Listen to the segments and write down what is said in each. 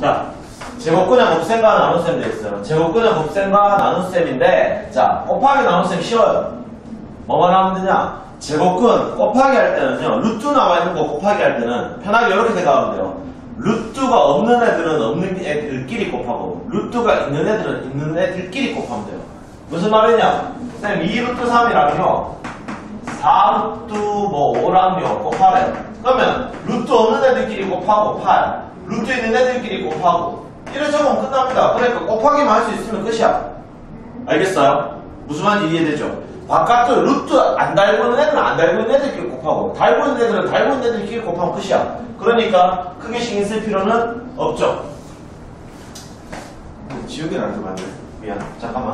자, 제곱근의 곱셈과 나눗셈 돼 있어요. 제곱근의 곱셈과 나눗셈인데, 자, 곱하기 나눗셈 쉬워요. 뭐만 하면 되냐? 제곱근 곱하기 할 때는요, 루트 나와 있는 거 곱하기 할 때는 편하게 이렇게 생각하면 돼요. 루트가 없는 애들은 없는 애들끼리 곱하고, 루트가 있는 애들은 있는 애들끼리 곱하면 돼요. 무슨 말이냐? 선생님, 2루트 3이랑요, 4루트 뭐 5랑요 곱하래. 그러면 루트 없는 애들끼리 곱하고 8, 루트 있는 애들끼리 곱하고 이래 적으면 끝납니다. 그러니까 곱하기만 할 수 있으면 끝이야. 알겠어요? 무슨 말인지 이해되죠? 바깥으로 루트 안 달고 있는 애들은 안 달고 있는 애들끼리 곱하고 달고 있는 애들은 달고 있는 애들끼리 곱하면 끝이야. 그러니까 크게 신경 쓸 필요는 없죠. 지우개는 안 들어갔네. 미안. 잠깐만.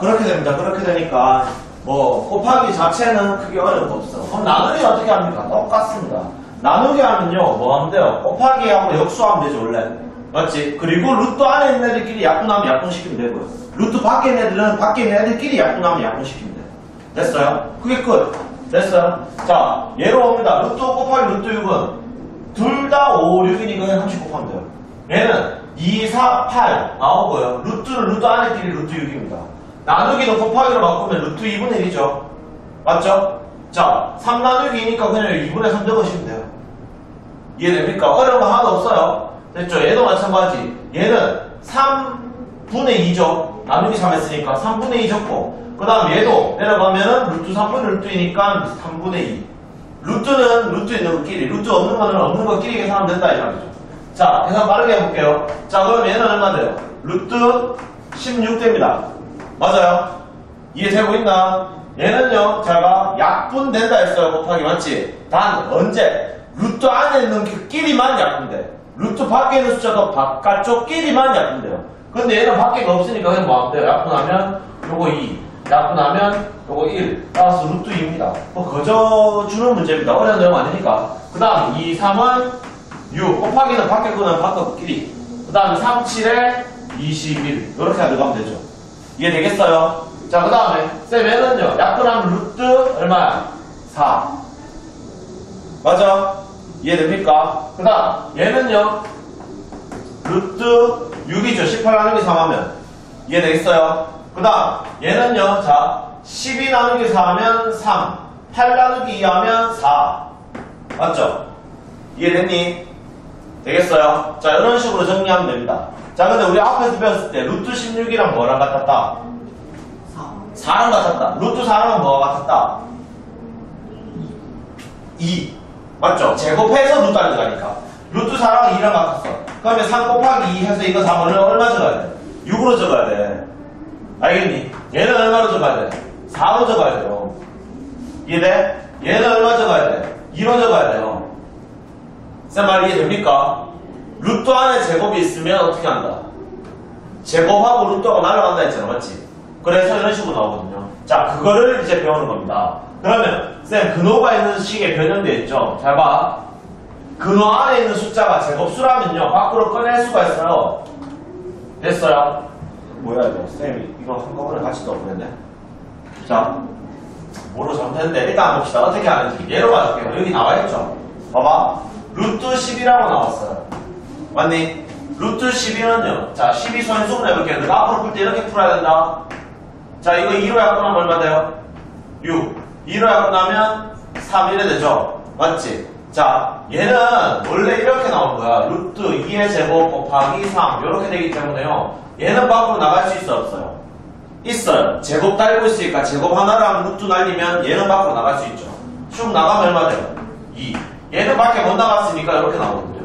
그렇게 됩니다. 그렇게 되니까, 뭐, 곱하기 자체는 크게 어려운 거 없어. 그럼 나누기 어떻게 합니까? 똑같습니다. 나누기 하면요, 뭐 하면 돼요? 곱하기하고 역수하면 되죠, 원래. 맞지? 그리고 루트 안에 있는 애들끼리 약분하면 약분시키면 되고요. 루트 밖에 있는 애들은 밖에 있는 애들끼리 약분하면 약분시키면 돼요. 됐어요? 그게 끝. 됐어요? 자, 예로 옵니다. 루트 5 곱하기 루트 6은 둘 다 5, 6이니까 그냥 30 곱하면 돼요. 얘는 2, 4, 8 나오고요. 루트는 루트 안에끼리 루트 6입니다. 나누기도 곱하기로 바꾸면 루트 2분의 1이죠. 맞죠? 자, 3 나누기니까 그냥 2분의 3 적으시면 돼요. 이해됩니까? 어려운 거 하나도 없어요. 됐죠? 얘도 마찬가지. 얘는 3분의 2죠. 나누기 3 했으니까 3분의 2 적고. 그 다음 얘도 내려가면은 루트 3분의 루트이니까 3분의 2. 루트는 루트 있는 것끼리, 루트 없는 거는 없는 것끼리 계산하면 된다, 이 말이죠. 자, 계산 빠르게 해볼게요. 자, 그럼 얘는 얼마 돼요? 루트 16 됩니다. 맞아요? 이해되고 있나? 얘는요, 제가 약분된다 했어요. 곱하기 맞지? 단, 언제? 루트 안에 있는 그 끼리만 약분돼. 루트 밖에 있는 숫자도 바깥쪽 끼리만 약분돼요. 근데 얘는 밖에가 없으니까 그냥 뭐 돼요? 약분하면 요거 2, 약분하면 요거 1, 따라서 루트 2입니다. 뭐 거저 주는 문제입니다. 어려운 내용 아니니까. 그 다음 2, 3은 6, 곱하기는 밖에 거는 바깥끼리. 그 다음에 3, 7에 21. 이렇게 가져가면 되죠. 이해되겠어요? 자, 그 다음에 쌤에는요, 약분하면 루트 얼마야? 4. 맞아? 이해됩니까? 그 다음, 얘는요, 루트 6이죠. 18 나누기 3 하면. 이해되겠어요? 그 다음, 얘는요, 자, 12 나누기 4 하면 3, 8 나누기 2 하면 4. 맞죠? 이해됐니? 되겠어요? 자, 이런 식으로 정리하면 됩니다. 자, 근데 우리 앞에서 배웠을 때, 루트 16이랑 뭐랑 같았다? 4랑 같았다. 루트 4랑 뭐가 같았다? 2. 맞죠? 제곱해서 루트 안에 가니까. 루트 4랑 2랑 같았어. 그러면 3 곱하기 2 해서 이거 3을 얼마 적어야 돼? 6으로 적어야 돼. 알겠니? 얘는 얼마로 적어야 돼? 4로 적어야 돼요. 이해돼? 얘는 얼마 적어야 돼? 2로 적어야 돼요. 쌤말 이해됩니까? 루트 안에 제곱이 있으면 어떻게 한다? 제곱하고 루트가 날아간다 했잖아, 맞지? 그래서 이런 식으로 나오거든요. 자, 그거를 이제 배우는 겁니다. 그러면 쌤 근호가 있는 식에 변형되어 있죠. 잘 봐. 근호 안에 있는 숫자가 제곱수라면요 밖으로 꺼낼 수가 있어요. 됐어요? 뭐야 이거 쌤이 이거 한꺼번에 같이 넣어버렸네. 자, 뭐로 잘못했는데 일단 봅시다. 어떻게 하는지 예로 봐줄게요. 여기 나와있죠. 봐봐. 루트 10이라고 나왔어요. 맞니? 루트 12는요. 자, 12 소인수분 해볼게요. 내가 앞으로 풀 때 이렇게 풀어야 된다. 자, 이거 2로 약분하면 얼마 돼요? 6. 2로 약분하면 3 이래 되죠? 맞지? 자, 얘는 원래 이렇게 나온 거야. 루트 2의 제곱 곱하기 3. 이렇게 되기 때문에요. 얘는 밖으로 나갈 수 있어, 없어요? 있어요. 제곱 달고 있으니까 제곱 하나랑 루트 날리면 얘는 밖으로 나갈 수 있죠. 쭉 나가면 얼마 돼요? 2. 얘는 밖에 못 나갔으니까 이렇게 나오거든요.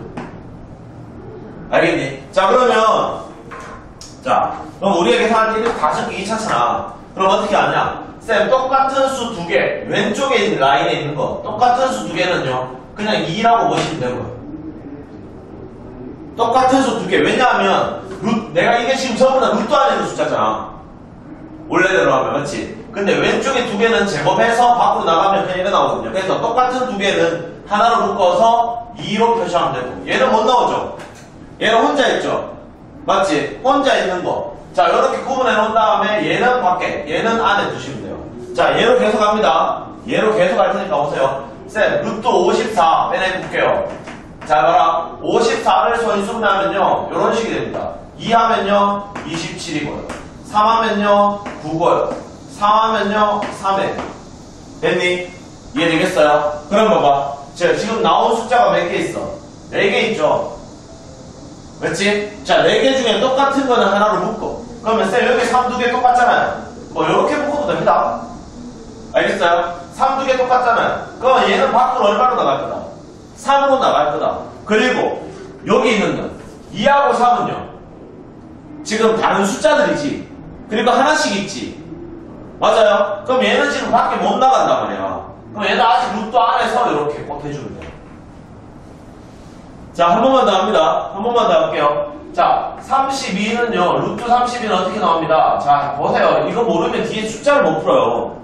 알겠니? 자, 그러면, 자, 그럼 우리가 계산할 때 이렇게 다 적기 귀찮잖아. 그럼 어떻게 하냐? 쌤, 똑같은 수 두 개, 왼쪽에 있는 라인에 있는 거, 똑같은 수 두 개는요, 그냥 2라고 보시면 되고요. 똑같은 수 두 개. 왜냐하면, 루, 내가 이게 지금 전부 다 루트 안에 있는 숫자잖아. 원래대로 하면, 맞지? 근데 왼쪽에 두 개는 제곱해서 밖으로 나가면 그냥 이거 나오거든요. 그래서 똑같은 두 개는 하나로 묶어서 2로 표시하면 되고, 얘는 못 나오죠? 얘는 혼자 있죠? 맞지? 혼자 있는 거. 자, 이렇게 구분해 놓은 다음에 얘는 밖에, 얘는 안에 두시면 돼요. 자, 얘로 계속 합니다. 얘로 계속 할 테니까 보세요. 쌤, 루트 54 빼내볼게요. 자, 봐라. 54를 선수분하면요, 이런 식이 됩니다. 2 하면요, 27이고요. 3 하면요, 9고요. 4 하면요, 3에. 됐니? 이해되겠어요? 그럼 봐봐. 제가 지금 나온 숫자가 몇 개 있어? 4개 있죠? 그렇지? 자, 4개 중에 똑같은 거는 하나로 묶어. 그러면 쌤 여기 3, 2개 똑같잖아요. 뭐 이렇게 묶어도 됩니다. 알겠어요? 3, 2개 똑같잖아요. 그럼 얘는 밖으로 얼마로 나갈 거다? 3으로 나갈 거다. 그리고 여기 있는 건 2하고 3은요. 지금 다른 숫자들이지. 그리고 하나씩 있지. 맞아요? 그럼 얘는 지금 밖에 못 나간단 말이야. 그럼 얘는 아직 루트 안에서 이렇게 꼭 해주면 돼요. 자, 한 번만 더 합니다. 한 번만 더 할게요. 자, 32는요, 루트 32는 어떻게 나옵니다. 자, 보세요. 이거 모르면 뒤에 숫자를 못 풀어요.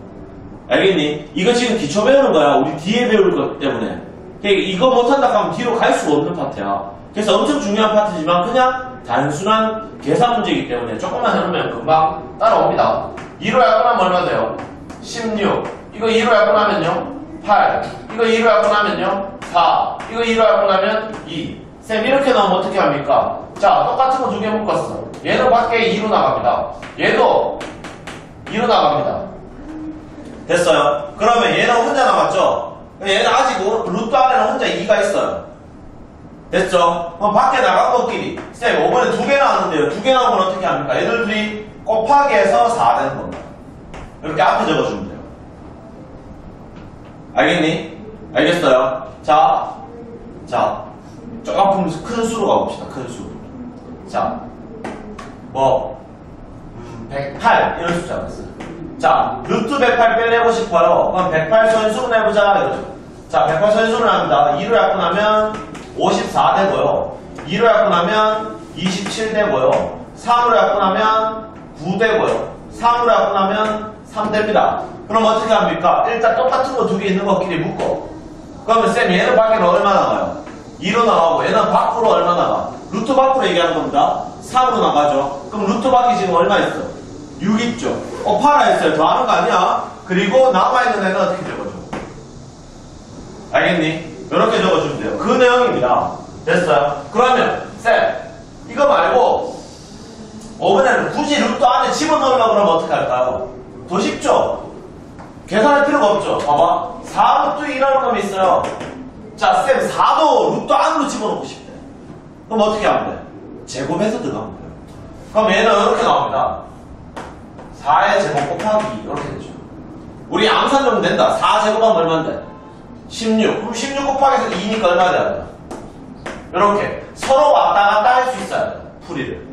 알겠니? 이거 지금 기초 배우는 거야. 우리 뒤에 배울 것 때문에. 그러니까 이거 못한다 하면 뒤로 갈 수가 없는 파트야. 그래서 엄청 중요한 파트지만 그냥 단순한 계산 문제이기 때문에 조금만 해놓으면 금방 따라옵니다. 2로 약분하면 얼마 돼요? 16. 이거 2로 약분하면요? 8. 이거 2로 약분하면요? 4. 이거 2로 약분하면 2. 쌤 이렇게 나오면 어떻게 합니까? 자 똑같은 거 두 개 묶었어. 얘는 밖에 2로 나갑니다. 얘도 2로 나갑니다. 됐어요. 그러면 얘는 혼자 남았죠? 얘는 아직 루트 안에는 혼자 2가 있어요. 됐죠? 그럼 밖에 나간 것끼리 쌤 5번에 두 개 나왔는데요. 두 개 나오면 어떻게 합니까? 얘들 둘이 곱하기 해서 4 되는 겁니다. 이렇게 앞에 돼요. 알겠니? 알겠어요? 자, 자, 조금 큰 수로 가봅시다. 큰 수. 자, 뭐, 음, 108 이런 숫자가 있어요. 자, 루트 108 빼내고 싶어요. 그럼 108 선수분 해보자 이러죠. 자, 108 선수분 합니다. 2로 약분 하면 54 되고요. 2로 약분 하면 27 되고요. 3으로 약분 하면 9 되고요. 3으로 약분 하면 3 됩니다. 그럼 어떻게 합니까? 일단 똑같은 거 두 개 있는 것끼리 묶어. 그러면 쌤 얘는 밖에는 얼마 나가요? 2로 나가고 얘는 밖으로 얼마 나가? 루트 밖으로 얘기하는 겁니다. 3으로 나가죠. 그럼 루트 밖이 지금 얼마 있어? 6 있죠. 어, 팔아 있어요. 더하는 거 아니야? 그리고 남아있는 애는 어떻게 적어줘? 알겠니? 이렇게 적어주면 돼요. 그 내용입니다. 됐어요? 그러면 쌤 이거 말고 5번에는 굳이 루트 안에 집어넣으려고 그러면 어떻게 할까요? 더 쉽죠? 계산할 필요가 없죠. 봐봐. 4루트 2라는 놈이 있어요. 자, 쌤 4도 루트 안으로 집어넣고 싶대. 그럼 어떻게 하면 돼? 제곱해서 들어가면 돼요. 그럼 얘는 이렇게 나옵니다. 4의 제곱 곱하기 이렇게 되죠. 우리 암산하면 된다. 4 제곱하면 얼마인데? 16. 그럼 16 곱하기 2니까 얼마 돼야 돼? 이렇게 서로 왔다 갔다 할 수 있어요. 풀이를.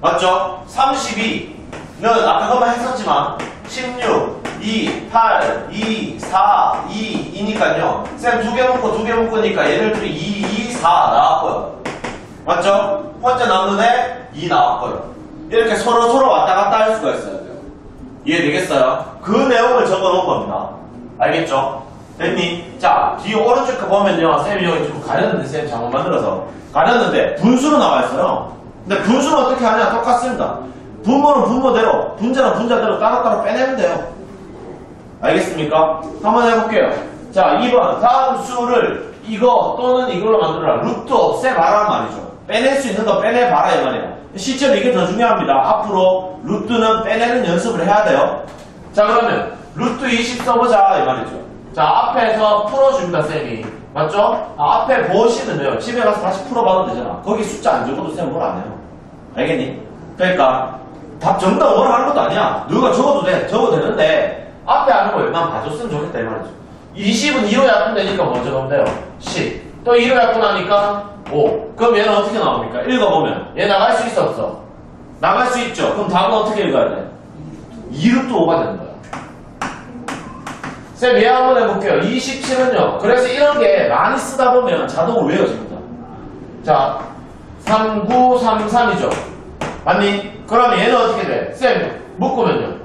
맞죠? 32는 아까 그만 했었지만 16, 2, 8, 2, 4, 2, 2니까요. 쌤 두개 묶고 두개 묶으니까 얘들 둘이 2, 2, 4 나왔고요. 맞죠? 혼자 남는 애 2 나왔고요. 이렇게 서로 서로 왔다 갔다 할 수가 있어야 돼요. 이해되겠어요? 그 내용을 적어 놓은 겁니다. 알겠죠? 됐니? 자, 뒤에 오른쪽 거 보면요. 쌤이 여기 좀 가렸는데, 쌤 잘못 만들어서. 가렸는데, 분수로 나와 있어요. 근데 분수는 어떻게 하냐? 똑같습니다. 분모는 분모대로, 분자는 분자대로 따로따로 빼내면 돼요. 알겠습니까? 한번 해볼게요. 자, 2번. 다음 수를 이거 또는 이걸로 만들어라. 루트 없애봐라 말이죠. 빼낼 수 있는 거 빼내봐라 이 말이에요. 실제로 이게 더 중요합니다. 앞으로 루트는 빼내는 연습을 해야 돼요. 자, 그러면 루트 20 써보자 이 말이죠. 자, 앞에서 풀어줍니다, 쌤이. 맞죠? 아, 앞에 보시면요. 집에 가서 다시 풀어봐도 되잖아. 거기 숫자 안 적어도 쌤 뭘 안 해요. 알겠니? 그러니까, 답 정답 뭘 하는 것도 아니야. 누가 적어도 돼. 적어도 되는데, 앞에 하는 거 웬만 봐줬으면 좋겠다, 이 말이죠. 20은 2로 약분되니까 뭐 적으면 돼요? 10. 또 2로 약분하니까 5. 그럼 얘는 어떻게 나옵니까? 읽어보면. 얘 나갈 수 있어, 없어? 나갈 수 있죠. 그럼 답은 어떻게 읽어야 돼? 2루트 5가 되는 거야. 쌤, 얘 한번 해볼게요. 27은요. 그래서 이런 게 많이 쓰다 보면 자동으로 외워집니다. 자, 3933이죠. 맞니? 그러면 얘는 어떻게 돼? 쌤, 묶으면요.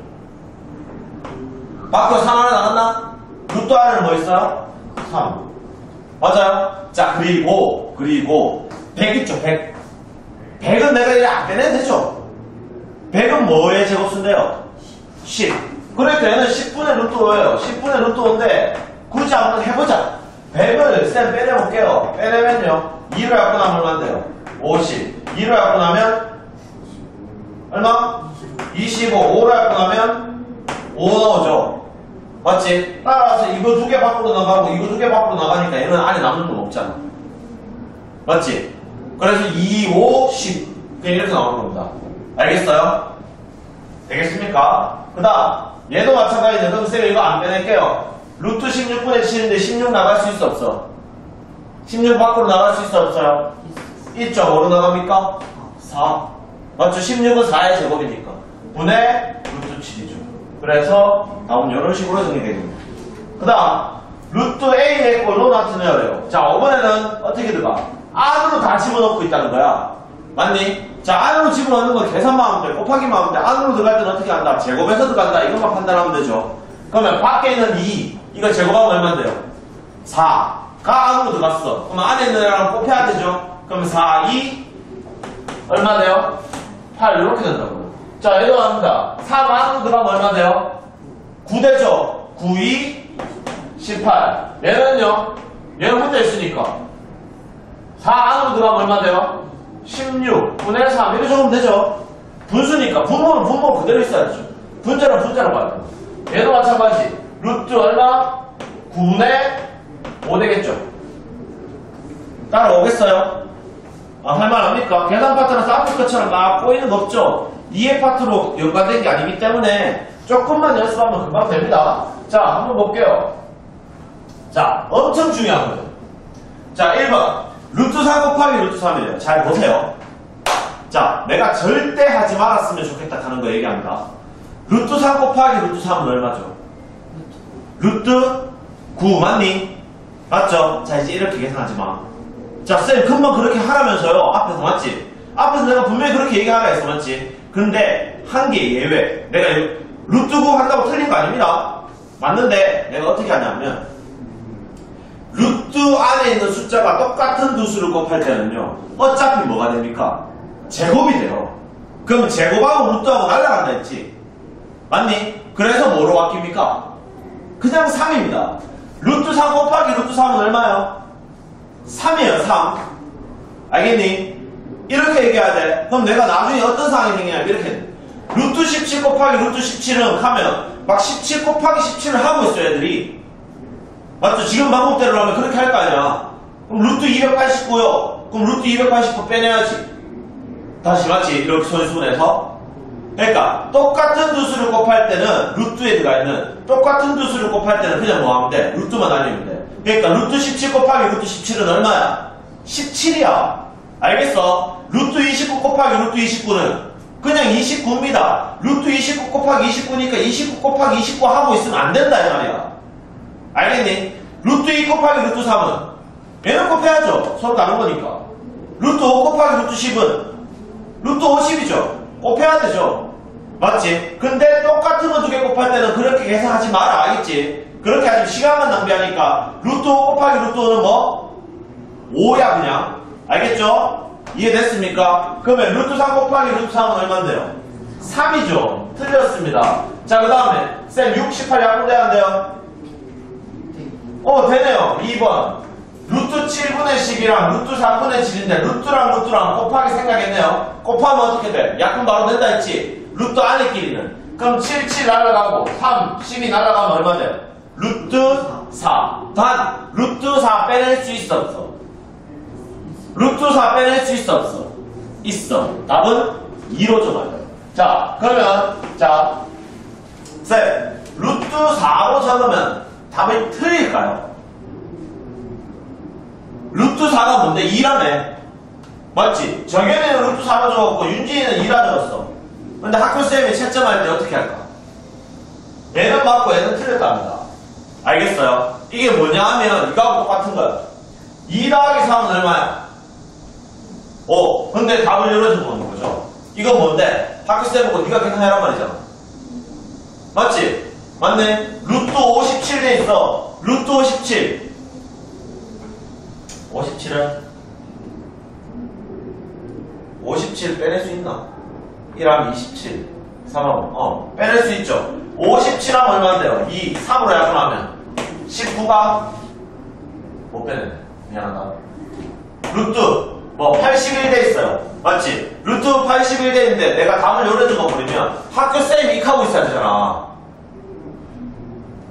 밖으로 3 하나 나갔나? 루트 안에는 뭐 있어요? 3. 맞아요? 자, 그리고, 그리고, 100 있죠, 100. 100은 내가 이제 안 빼내도 되죠? 100은 뭐의 제곱수인데요? 10. 그러니까 얘는 10분의 루트 5예요. 10분의 루트 5인데 굳이 한번 해보자. 100을 쌤 빼내볼게요. 빼내면요. 2로 갖고 나면 얼마인데요? 50. 2로 갖고 나면 얼마? 25. 5로 갖고 나면 5 나오죠. 맞지? 따라서 이거 두 개 밖으로 나가고 이거 두 개 밖으로 나가니까 얘는 안에 남는 건 없잖아. 맞지? 그래서 2, 5, 10 그냥 이렇게 나오는 겁니다. 알겠어요? 되겠습니까? 그 다음 얘도 마찬가지인데 그럼 쌤 이거 안 빼낼게요. 루트 16분의 7인데 16 나갈 수 있어 없어? 16 밖으로 나갈 수 있어 없어요? 있죠? 뭐로 나갑니까? 4 맞죠? 16은 4의 제곱이니까 분의 루트 7이죠. 그래서 다음 이런 식으로 정리됩니다. 그 다음 루트 A의 꼴로 나타내야 돼요. 자, 5번에는 어떻게 들어가? 안으로 다 집어넣고 있다는 거야. 맞니? 자, 안으로 집어넣는 건 계산만 하면 돼. 곱하기만 하면 돼. 안으로 들어갈 때는 어떻게 한다? 제곱해서 들어간다. 이것만 판단하면 되죠. 그러면 밖에 있는 2, 이거 제곱하면 얼마인데요? 4. 가 안으로 들어갔어. 그러면 안에 있는 애랑 곱해야 되죠? 그럼 4, 2, 얼마 돼요? 8, 이렇게 된다고요. 자, 얘도 합니다. 3 안으로 들어가면 얼마 돼요? 9 되죠? 9, 2, 18. 얘는요? 얘는 혼자 있으니까. 4 안으로 들어가면 얼마 돼요? 16 분의 3 이렇게 적으면 되죠. 분수니까 분모는 분모 그대로 있어야죠. 분자는 분자로 봐야 돼요. 얘도 마찬가지. 루트 얼마? 9분의 5 되겠죠. 따라오겠어요? 아, 할만합니까? 계산 파트는 것처럼 막 꼬이는 거 없죠? 이해 파트로 연관된 게 아니기 때문에 조금만 연습하면 금방 됩니다. 자, 한번 볼게요. 자, 엄청 중요한 거죠. 자, 1번. 루트 4 곱하기 루트 3이래요. 잘 보세요. 자, 내가 절대 하지 말았으면 좋겠다 하는 거 얘기합니다. 루트 4 곱하기 루트 3은 얼마죠? 루트 9 맞니? 맞죠? 자, 이제 이렇게 계산하지 마. 자, 쌤, 금방 그렇게 하라면서요. 앞에서 맞지? 앞에서 내가 분명히 그렇게 얘기하라 했어, 맞지? 근데, 한 개 예외. 내가 이- 루트 9 한다고 틀린 거 아닙니다. 맞는데, 내가 어떻게 하냐면, 루트 안에 있는 숫자가 똑같은 두 수를 곱할 때는요, 어차피 뭐가 됩니까? 제곱이 돼요. 그럼 제곱하고 루트하고 날라간다 했지? 맞니? 그래서 뭐로 바뀝니까? 그냥 3입니다. 루트 3 곱하기 루트 3은 얼마요? 3이에요, 3. 알겠니? 이렇게 얘기해야 돼. 그럼 내가 나중에 어떤 상황이 생기냐면 이렇게 돼. 루트 17 곱하기 루트 17은 하면 막 17 곱하기 17을 하고 있어, 애들이. 맞죠? 지금 방법대로 하면 그렇게 할 거 아니야. 그럼 루트 289요. 그럼 루트 289 빼내야지. 다시 맞지? 이렇게 손수분해서. 그러니까 똑같은 두 수를 곱할 때는 루트에 들어가 있는 똑같은 두 수를 곱할 때는 그냥 뭐 하면 돼? 루트만 아니면 돼. 그러니까 루트 17 곱하기 루트 17은 얼마야? 17이야. 알겠어? 루트 29 곱하기 루트 29는 그냥 29입니다. 루트 29 곱하기 29니까 29 곱하기 29 하고 있으면 안 된다 이 말이야. 알겠니? 루트 2 곱하기 루트 3은 얘는 곱해야죠. 서로 다른 거니까. 루트 5 곱하기 루트 10은 루트 50이죠. 곱해야 되죠. 맞지? 근데 똑같은 거 두 개 곱할 때는 그렇게 계산하지 마라. 알겠지? 그렇게 하면 시간만 낭비하니까 루트 5 곱하기 루트 5는 뭐? 5야 그냥. 알겠죠? 이해됐습니까? 그러면 루트 3 곱하기 루트 3은 얼마인데요? 3이죠. 틀렸습니다. 자, 그 다음에 쌤 6, 18 약분돼야 돼요? 어, 되네요. 2번. 루트 7분의 10이랑 루트 3분의 7인데 루트랑 루트랑 곱하기 생각했네요. 곱하면 어떻게 돼? 약분 바로 된다 했지? 루트 안에 끼리는. 그럼 7, 7 날아가고 3, 10이 날아가면 얼마 돼? 루트 4. 단, 루트 4 빼낼 수 있어 없어? 루트 4 빼낼 수 있어 없어? 있어. 답은 2로 정하자. 자, 그러면 자, 쌤, 루트 4로 적으면 답이 틀릴까요? 루트 4가 뭔데? 2라네. 맞지? 정현이는 루트 4로 적었고 윤진이는 2라 적었어. 근데 학교쌤이 채점할 때 어떻게 할까? 얘는 맞고 얘는 틀렸다 합니다. 알겠어요? 이게 뭐냐 하면 이거하고 똑같은 거야. 2 더하기 3은 얼마야? 5. 근데 답을 열어줘 보는 거죠. 이건 뭔데? 학교쌤 보고 네가 계산해란 말이잖아. 맞지? 맞네? 루트 57에 있어. 루트 57. 57은 57 빼낼 수 있나? 1하면 27. 3하면, 어, 빼낼 수 있죠. 57하면 얼마인데요? 2, 3으로 약분하면 19가 못 빼냈네. 미안하다. 루트, 뭐, 81돼 있어요. 맞지? 루트 81돼 있는데 내가 답을 요래 적어버리면 학교 쌤이 익하고 있어야 되잖아.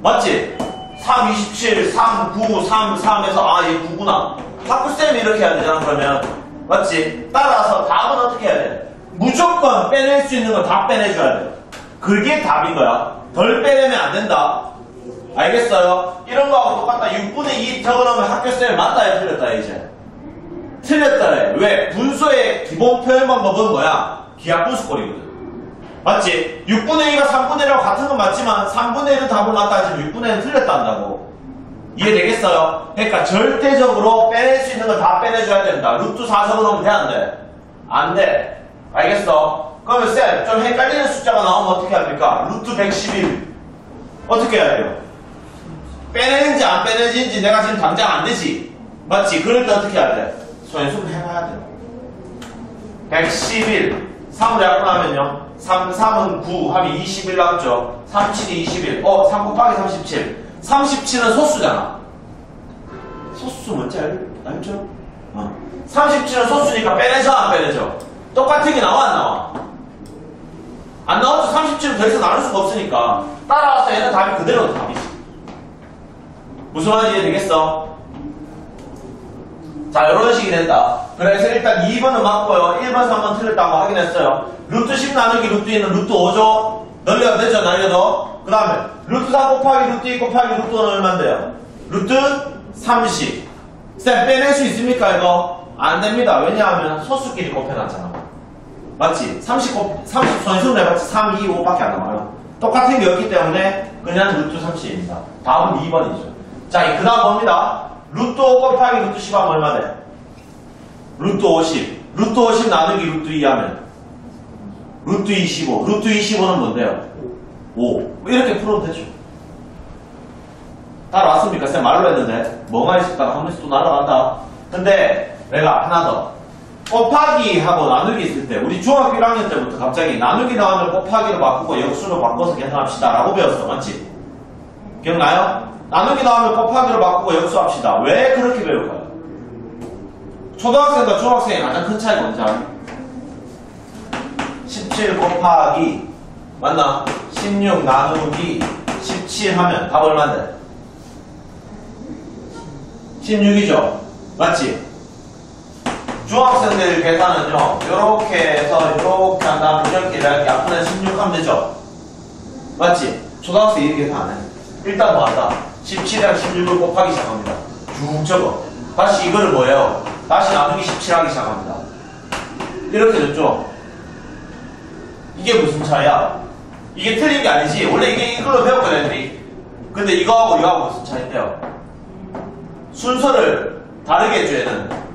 맞지? 3, 27, 3, 9, 3, 3에서 아, 얘 9구나. 학교쌤이 이렇게 해야 되잖아, 그러면. 맞지? 따라서 답은 어떻게 해야 돼? 무조건 빼낼 수 있는 건 다 빼내줘야 돼. 그게 답인 거야. 덜 빼내면 안 된다. 알겠어요? 이런 거하고 똑같다. 6분의 2 적어놓으면 학교쌤이 맞다 해 틀렸다 해, 이제. 틀렸다 해. 왜? 분수의 기본 표현만 먹은 거야. 기하분수꼴이거든. 맞지? 6분의 2가 3분의 1하고 같은 건 맞지만 3분의 1은 답을 맞다 하지만 6분의 1은 틀렸다 한다고. 이해되겠어요? 그러니까 절대적으로 빼낼 수 있는 걸다 빼내줘야 된다. 루트 4 적어놓으면 돼, 안 돼? 안 돼. 알겠어? 그러면 쌤, 좀 헷갈리는 숫자가 나오면 어떻게 합니까? 루트 111. 어떻게 해야 돼요? 빼내는지 안 빼내는지 내가 지금 당장 안 되지. 맞지? 그럴 때 어떻게 해야 돼? 손에숨 해봐야 돼. 111. 3으로 약분하면요. 3, 3은 9 하면 21 나왔죠. 3, 7이 21. 어, 3 곱하기 37. 37은 소수잖아. 소수 뭔지 알, 알죠? 어. 37은 소수니까 빼내죠, 안 빼내죠? 똑같은 게 나와, 안 나와? 안 나왔죠? 37은 더 이상 나눌 수가 없으니까. 따라와서 얘는 답이 그대로 답이지. 무슨 말인지 이해되겠어? 자, 이런 식이 된다. 그래서 일단 2번은 맞고요. 1번, 3번 틀렸다고 확인했어요. 루트 10 나누기 루트 2는 루트 5죠? 늘려도 되죠? 날려도? 그 다음에 루트 4 곱하기 루트 2 곱하기 루트 5는 얼만데요? 루트 30. 쌤, 빼낼 수 있습니까, 이거? 안 됩니다. 왜냐하면 소수끼리 곱해놨잖아. 맞지? 30 곱, 30 소수로 해봤자 3, 2, 5밖에 안 나와요. 똑같은 게 없기 때문에 그냥 루트 30입니다. 다음은 2번이죠. 자, 그 다음 봅니다. 루트 5 곱하기 루트 10 하면 얼마 돼? 루트 50. 루트 50 나누기 루트 2 하면 루트 25. 루트 25는 뭔데요? 5. 이렇게 풀어도 되죠. 따라왔습니까? 쌤 말로 했는데 뭐가 있을까? 한 번씩 또 날아간다. 근데 내가 하나 더. 곱하기 하고 나누기 있을 때 우리 중학교 1학년 때부터 갑자기 나누기 나오면 곱하기로 바꾸고 역수로 바꿔서 계산합시다 라고 배웠어. 맞지? 기억나요? 나누기 나오면 곱하기로 바꾸고 역수합시다. 왜 그렇게 배울까요? 초등학생과 중학생의 가장 큰 차이가 뭔지 알아요? 17 곱하기 맞나? 16 나누기 17 하면 답 얼마인데? 16이죠? 맞지? 중학생들 계산은요 이렇게 해서 이렇게 한 다음에 이렇게 이렇게 앞으로 16 하면 되죠? 맞지? 초등학생 이렇게 계산 안 해. 일단 뭐 한다? 17이랑 16을 곱하기 시작합니다. 쭉 적어. 다시 이거를 뭐예요? 다시 나누기 17 하기 시작합니다. 이렇게 됐죠? 이게 무슨 차이야? 이게 틀린 게 아니지. 원래 이게 이걸로 배웠거든, 애들이. 근데 이거하고 이거하고 무슨 차이인데요? 순서를 다르게 해줘야는.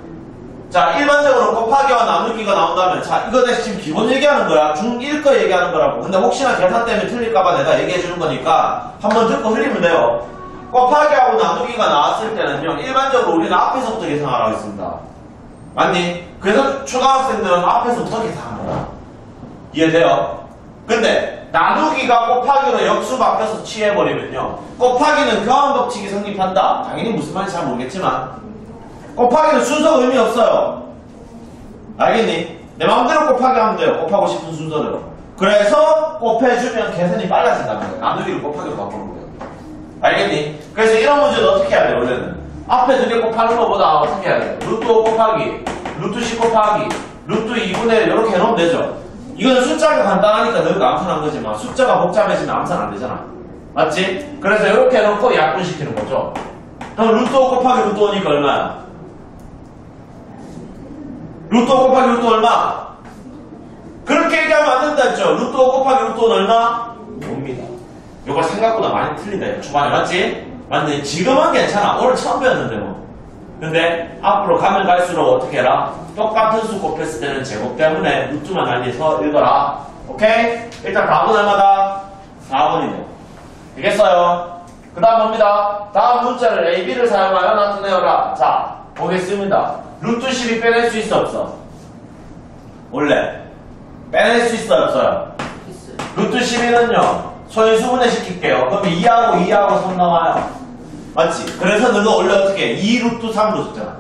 자, 일반적으로 곱하기와 나누기가 나온다면, 자, 이거 내가 지금 기본 얘기하는 거야. 중1 거 얘기하는 거라고. 근데 혹시나 계산 때문에 틀릴까봐 내가 얘기해 주는 거니까 한번 듣고 흘리면 돼요. 곱하기 하고 나누기가 나왔을 때는요, 일반적으로 우리는 앞에서부터 계산하라고 했습니다. 맞니? 그래서 초등학생들은 앞에서부터 계산합니다. 이해돼요? 근데 나누기가 곱하기로 역수 바뀌어서 취해버리면요. 곱하기는 교환법칙이 성립한다. 당연히 무슨 말인지 잘 모르겠지만 곱하기는 순서 의미 없어요. 알겠니? 내 마음대로 곱하기 하면 돼요. 곱하고 싶은 순서대로. 그래서 곱해주면 계산이 빨라진다는 거예요. 나누기를 곱하기로 바꾸는 거예요. 알겠니? 그래서 이런 문제는 어떻게 해야 돼, 원래는? 앞에 두 개 곱하는 것보다 어떻게 해야 돼? 루트 5 곱하기, 루트 10 곱하기, 루트 2분의 1 이렇게 해놓으면 되죠. 이거는 숫자가 간단하니까 너희가 암산한 거지만 숫자가 복잡해지면 암산 안 되잖아. 맞지? 그래서 이렇게 해놓고 약분시키는 거죠. 그럼 루트 5 곱하기 루트 5니까 얼마야? 루트 5 곱하기 루트 얼마? 그렇게 얘기하면 안 된다 했죠. 루트 5 곱하기 루트 5는 얼마? 5입니다. 이거 생각보다 많이 틀린다. 초반에 맞지? 맞네. 지금은 괜찮아. 오늘 처음 배웠는데 뭐. 근데 앞으로 가면 갈수록 어떻게 해라? 똑같은 수 곱했을 때는 제곱 때문에 루트만 알려서 읽어라. 오케이? 일단 답은 얼마다? 4번이네. 되겠어요? 그 다음 봅니다. 다음 문자를 A, B를 사용하여 나타내어라. 자, 보겠습니다. 루트 10이 빼낼 수 있어 없어? 원래. 빼낼 수 있어요, 없어요? 있어요. 루트 12는요, 소인수분해 시킬게요. 그럼 2하고 2하고 3 나와요. 맞지? 그래서 너가 원래 어떻게 해? 2 루트 3로 줬잖아.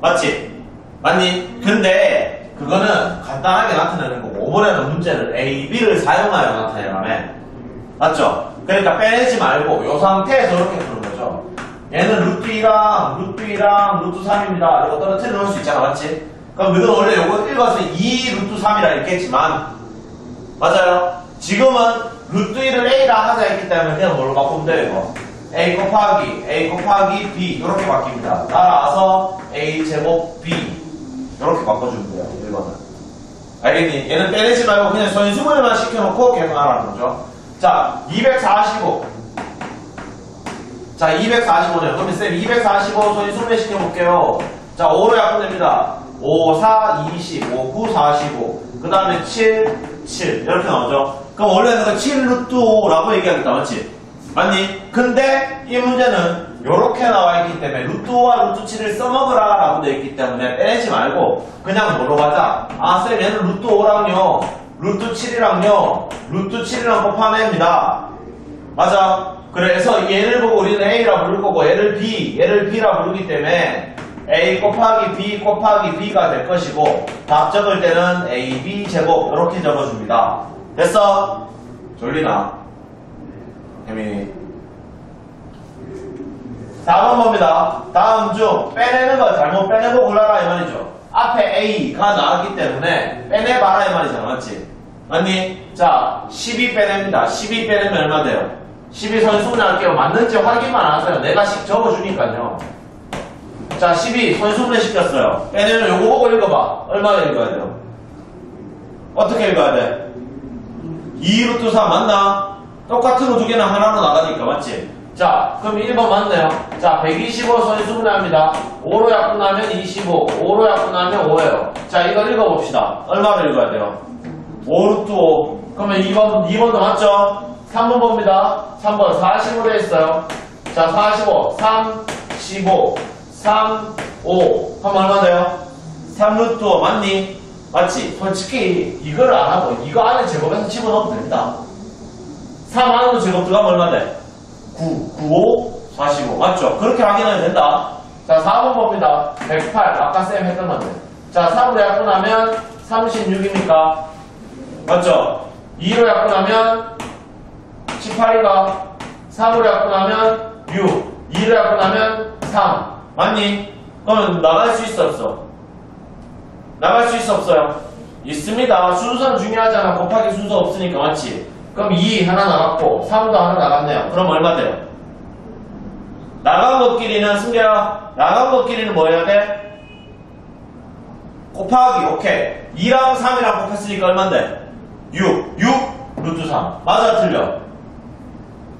맞지? 맞니? 근데 그거는 간단하게 나타내는 거고 이번에는 문제는 A, B를 사용하여 나타내라며 맞죠? 그러니까 빼내지 말고 이 상태에서 이렇게 푸는 거죠 얘는 루트 2랑 루트 2랑 루트 3입니다 이거 떨어뜨려 놓을 수 있잖아 맞지? 그럼 너는 원래 이거 읽어서 2 루트 3이라 읽겠지만 맞아요? 지금은 루트 1을 A라 하자 했기 때문에 그냥 뭘로 바꾸면 돼요 이거 A 곱하기 A 곱하기 B 이렇게 바뀝니다 따라서 A 제곱 B 이렇게 바꿔주면 돼요 1번은 알겠니? 얘는 빼내지 말고 그냥 선수분해만 시켜놓고 계속 하라는 거죠 자 245. 자 245네요 그러면 쌤 245 선수분해 시켜볼게요 자 5로 약분됩니다 5, 4, 20, 5, 9, 45. 그 다음에 7, 7. 이렇게 나오죠. 그럼 원래는 그7 루트 5라고 얘기하겠다. 맞지? 맞니? 근데 이 문제는 이렇게 나와 있기 때문에 루트 5와 루트 7을 써먹으라 라고 되어 있기 때문에 빼내지 말고 그냥 뭐로 가자. 아, 쌤 얘는 루트 5랑요, 루트 7이랑요, 루트 7이랑 곱하냅니다. 맞아. 그래서 얘를 보고 우리는 A라 부를 거고 얘를 B, 얘를 B라 부르기 때문에 A 곱하기 B 곱하기 B가 될 것이고 답 적을 때는 A, B 제곱 이렇게 적어줍니다. 됐어? 졸리나? 혜민이 4번 봅니다. 다음 중 빼내는 거 잘못 빼내고 골라라 이 말이죠. 앞에 A가 나왔기 때문에 빼내봐라 이 말이잖아. 맞지? 맞니? 자, 12 빼냅니다. 12 빼내면 얼마 돼요? 12 선수분 할게요. 맞는지 확인만 하세요. 내가 씩 적어주니까요. 자, 12 선수분해 시켰어요. 빼내면 요거 보고 읽어봐. 얼마나 읽어야 돼요? 어떻게 읽어야 돼? 2 루트 3 맞나? 똑같은 거 두 개는 하나로 나가니까 맞지? 자, 그럼 1번 맞네요. 자, 125 선 수분해 합니다. 5로 약분하면 25, 5로 약분하면 5예요. 자, 이거 읽어봅시다. 얼마를 읽어야 돼요? 5 루트 5. 그러면 2번, 2번도 맞죠? 3번 봅니다. 3번 45로 했어요. 자, 45, 3, 15, 3, 5. 하면 얼마 돼요? 3 루트 5 맞니? 맞지? 솔직히 이걸 안 하고 이거 안에 제곱해서 집어넣으면 된다. 3 안으로 제곱 들어가면 얼마 돼? 9, 9, 5, 45. 맞죠? 그렇게 확인하면 된다. 자, 4번 봅니다. 108. 아까 쌤 했던 건데. 자, 3으로 약분하면 36입니까? 맞죠? 2로 약분하면 18이가 3으로 약분하면 6, 2로 약분하면 3. 맞니? 그러면 나갈 수 있어 없어? 나갈 수 있어 없어요? 있습니다. 순서는 중요하잖아. 곱하기 순서 없으니까 맞지? 그럼 2 하나 나갔고 3도 하나 나갔네요. 그럼 얼마 돼요? 나간 것끼리는 승계야. 나간 것끼리는 뭐 해야 돼? 곱하기 오케이. 2랑 3이랑 곱했으니까 얼만데? 6. 6 루트 3. 맞아 틀려?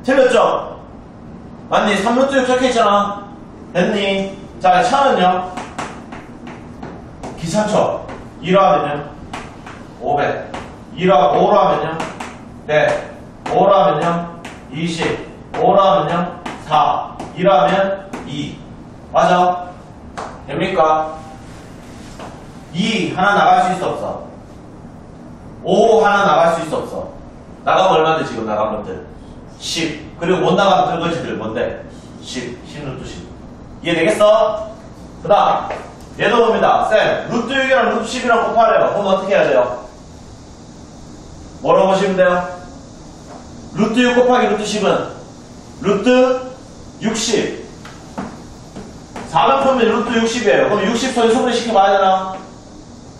틀렸죠? 맞니? 3 루트 6 적혀있잖아. 됐니? 자, 차는요? 기차처. 2로 하면요? 500. 2로, 5로 하면요? 네. 5로 하면요? 20. 5로 하면요? 4. 2로 하면 2. 맞아? 됩니까? 2 하나 나갈 수 있어 없어? 5 하나 나갈 수 있어 없어? 나가면 얼마인데 지금 나간 것들? 10. 그리고 못 나가면 들거지들 뭔데? 10. 10 루트 10. 이해되겠어? 그 다음 얘도 봅니다. 쌤 루트 6이랑 루트 10이랑 곱하래요. 그럼 어떻게 해야 돼요? 뭐라고 보시면 돼요? 루트 6 곱하기 루트 10은 루트 60 4번 풀면 루트 60이에요. 그럼 60 선수분해 시켜봐야 되나?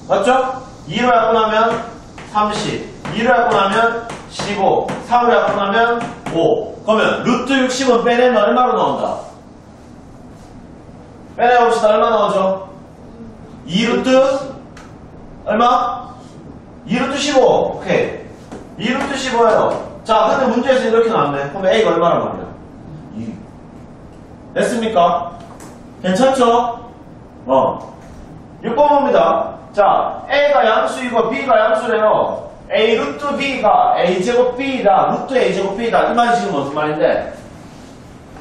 맞죠? 2로 약분하면 30 2로 약분하면 15 3로 약분하면 5 그러면 루트 60은 빼내면 얼마로 나온다? 빼내봅시다 얼마 나오죠? 2루트 얼마? 2루트 15 오케이 2루트 15예요 자 근데 문제에서 이렇게 나왔네 그럼 A가 얼마란 말이야? 2 됐습니까? 괜찮죠? 어 6번 봅니다 자 A가 양수이고 B가 양수래요 A 루트 B가 A제곱 B다 루트 A제곱 B다 이 말이 지금 무슨 말인데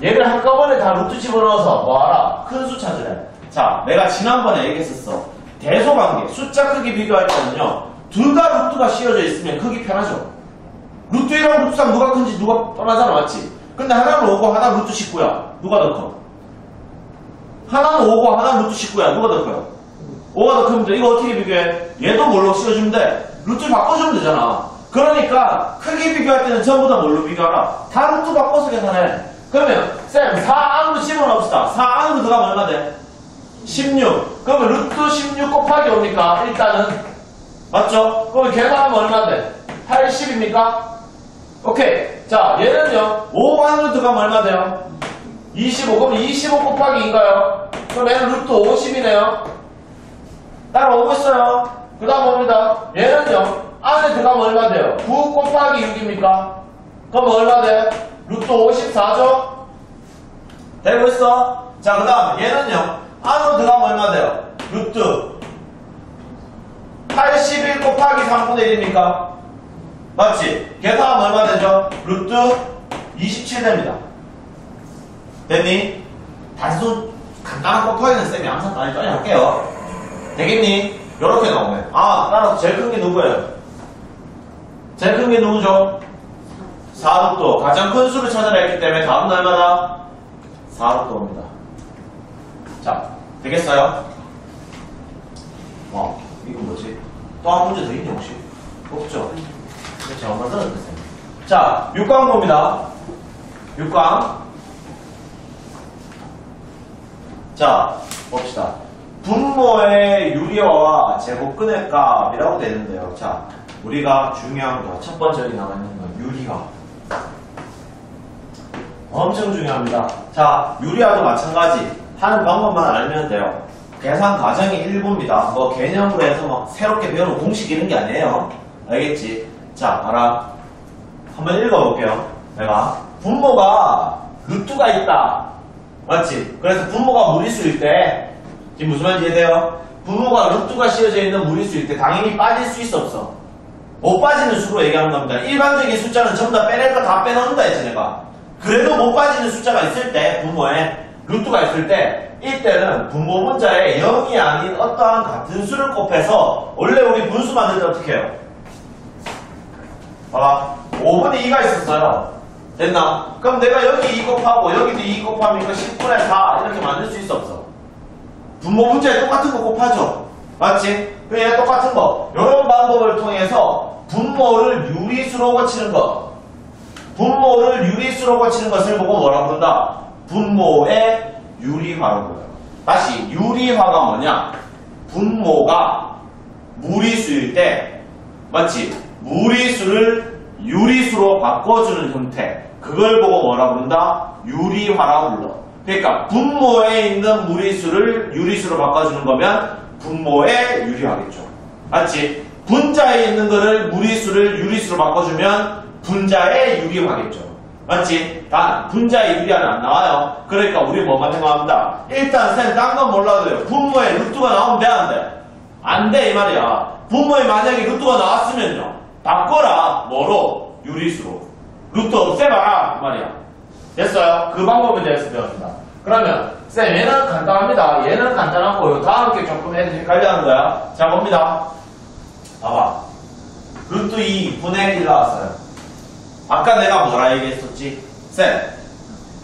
얘를 한꺼번에 다 루트 집어넣어서 뭐하라? 큰 수 찾으래. 자, 내가 지난번에 얘기했었어. 대소관계, 숫자 크기 비교할 때는요, 둘다 루트가 씌워져 있으면 크기 편하죠. 루트 1하고 루트 3 누가 큰지 누가 뻔하잖아, 맞지? 근데 하나는 5고 하나는 루트 19야. 누가 더 커? 하나는 5고 하나는 루트 19야. 누가 더 커요? 5가 더 돼. 이거 어떻게 비교해? 얘도 뭘로 씌워주면 돼? 루트 바꿔주면 되잖아. 그러니까 크기 비교할 때는 전부 다 뭘로 비교하라? 다 루트 바꿔서 계산해. 그러면 쌤, 4 안으로 집어넣읍시다. 4 안으로 들어가면 얼마 돼? 16. 그러면 루트 16 곱하기 옵니까? 일단은. 맞죠? 그러면 계산하면 얼마 돼? 80입니까? 오케이. 자, 얘는요. 5 안으로 들어가면 얼마 돼요? 25. 그럼 25 곱하기인가요? 그럼 얘는 루트 50이네요. 따라오고 있어요. 그 다음 봅니다. 얘는요. 안에 들어가면 얼마 돼요? 9 곱하기 6입니까? 그럼 얼마 돼? 루트 54죠? 되고 있어? 자, 그 다음 얘는요. 안으로 들어가면 얼마 돼요? 루트 81 곱하기 3분의 1입니까? 맞지? 계산하면 얼마 되죠? 루트 27 됩니다. 됐니? 단순 간단한 곱하기는 쌤이 항상 많이 떠니 할게요. 되겠니? 이렇게 나오네. 아, 따라서 제일 큰 게 누구예요? 제일 큰 게 누구죠? 4루또. 가장 큰 수를 찾아라 했기 때문에 답은 얼마다? 4루또입니다. 자, 되겠어요? 어, 이거 뭐지? 또 한 문제 더 있니 혹시? 없죠? 이거 제가 만들어냈어요. 자, 6강 봅니다. 6강. 자, 봅시다. 분모의 유리화와 제곱근의 값이라고 되는데요. 자, 우리가 중요한 거, 첫 번째 여기 나와 있는 거, 유리화. 엄청 중요합니다. 자, 유리화도 마찬가지. 하는 방법만 알면 돼요. 계산 과정이 일부입니다. 뭐 개념으로 해서 막 새롭게 배우는 공식 이런 게 아니에요. 알겠지? 자, 봐라. 한번 읽어볼게요. 내가. 분모가 루트가 있다. 맞지? 그래서 분모가 무리수일 때, 지금 무슨 말인지 이해돼요? 분모가 루트가 씌워져 있는 무리수일 때 당연히 빠질 수 있어 없어? 못 빠지는 수로 얘기하는 겁니다. 일반적인 숫자는 전부 다 빼낼 거 다 빼놓는다 했지 내가. 그래도 못 빠지는 숫자가 있을 때 분모에 루트가 있을 때 이때는 분모 문자에 0이 아닌 어떠한 같은 수를 곱해서 원래 우리 분수 만들 때 어떻게 해요? 봐봐 5분의 2가 있었어요 됐나? 그럼 내가 여기 2 곱하고 여기도 2 곱하면 이거 10분의 4 이렇게 만들 수 있어 없어? 분모 문자에 똑같은 거 곱하죠 맞지? 그냥 똑같은 거 이런 방법을 통해서 분모를 유리수로 고치는 것 분모를 유리수로 고치는 것을 보고 뭐라 부른다? 분모의 유리화로 불러요. 다시 유리화가 뭐냐? 분모가 무리수일 때 맞지? 무리수를 유리수로 바꿔주는 형태 그걸 보고 뭐라 부른다? 유리화라고 불러. 그러니까 분모에 있는 무리수를 유리수로 바꿔주는 거면 분모의 유리화겠죠. 맞지? 분자에 있는 거를 무리수를 유리수로 바꿔주면 분자의 유리화겠죠. 맞지? 단 분자의 유리화는 안 나와요. 그러니까 우리 뭐만 생각합니다. 일단 쌤 딴 건 몰라도요. 분모에 루트가 나오면 돼 안 돼? 안 돼 이 말이야. 분모에 만약에 루트가 나왔으면요. 바꿔라. 뭐로? 유리수로. 루트 없애봐라. 이 말이야. 됐어요? 그 방법에 대해서 배웠습니다. 그러면 쌤 얘는 간단합니다. 얘는 간단하고 요 다음 게 조금 애들이 헷갈려하는 거야. 자 봅니다. 봐봐. 루트 2 분의 1 나왔어요. 아까 내가 뭐라 얘기했었지? 쌤,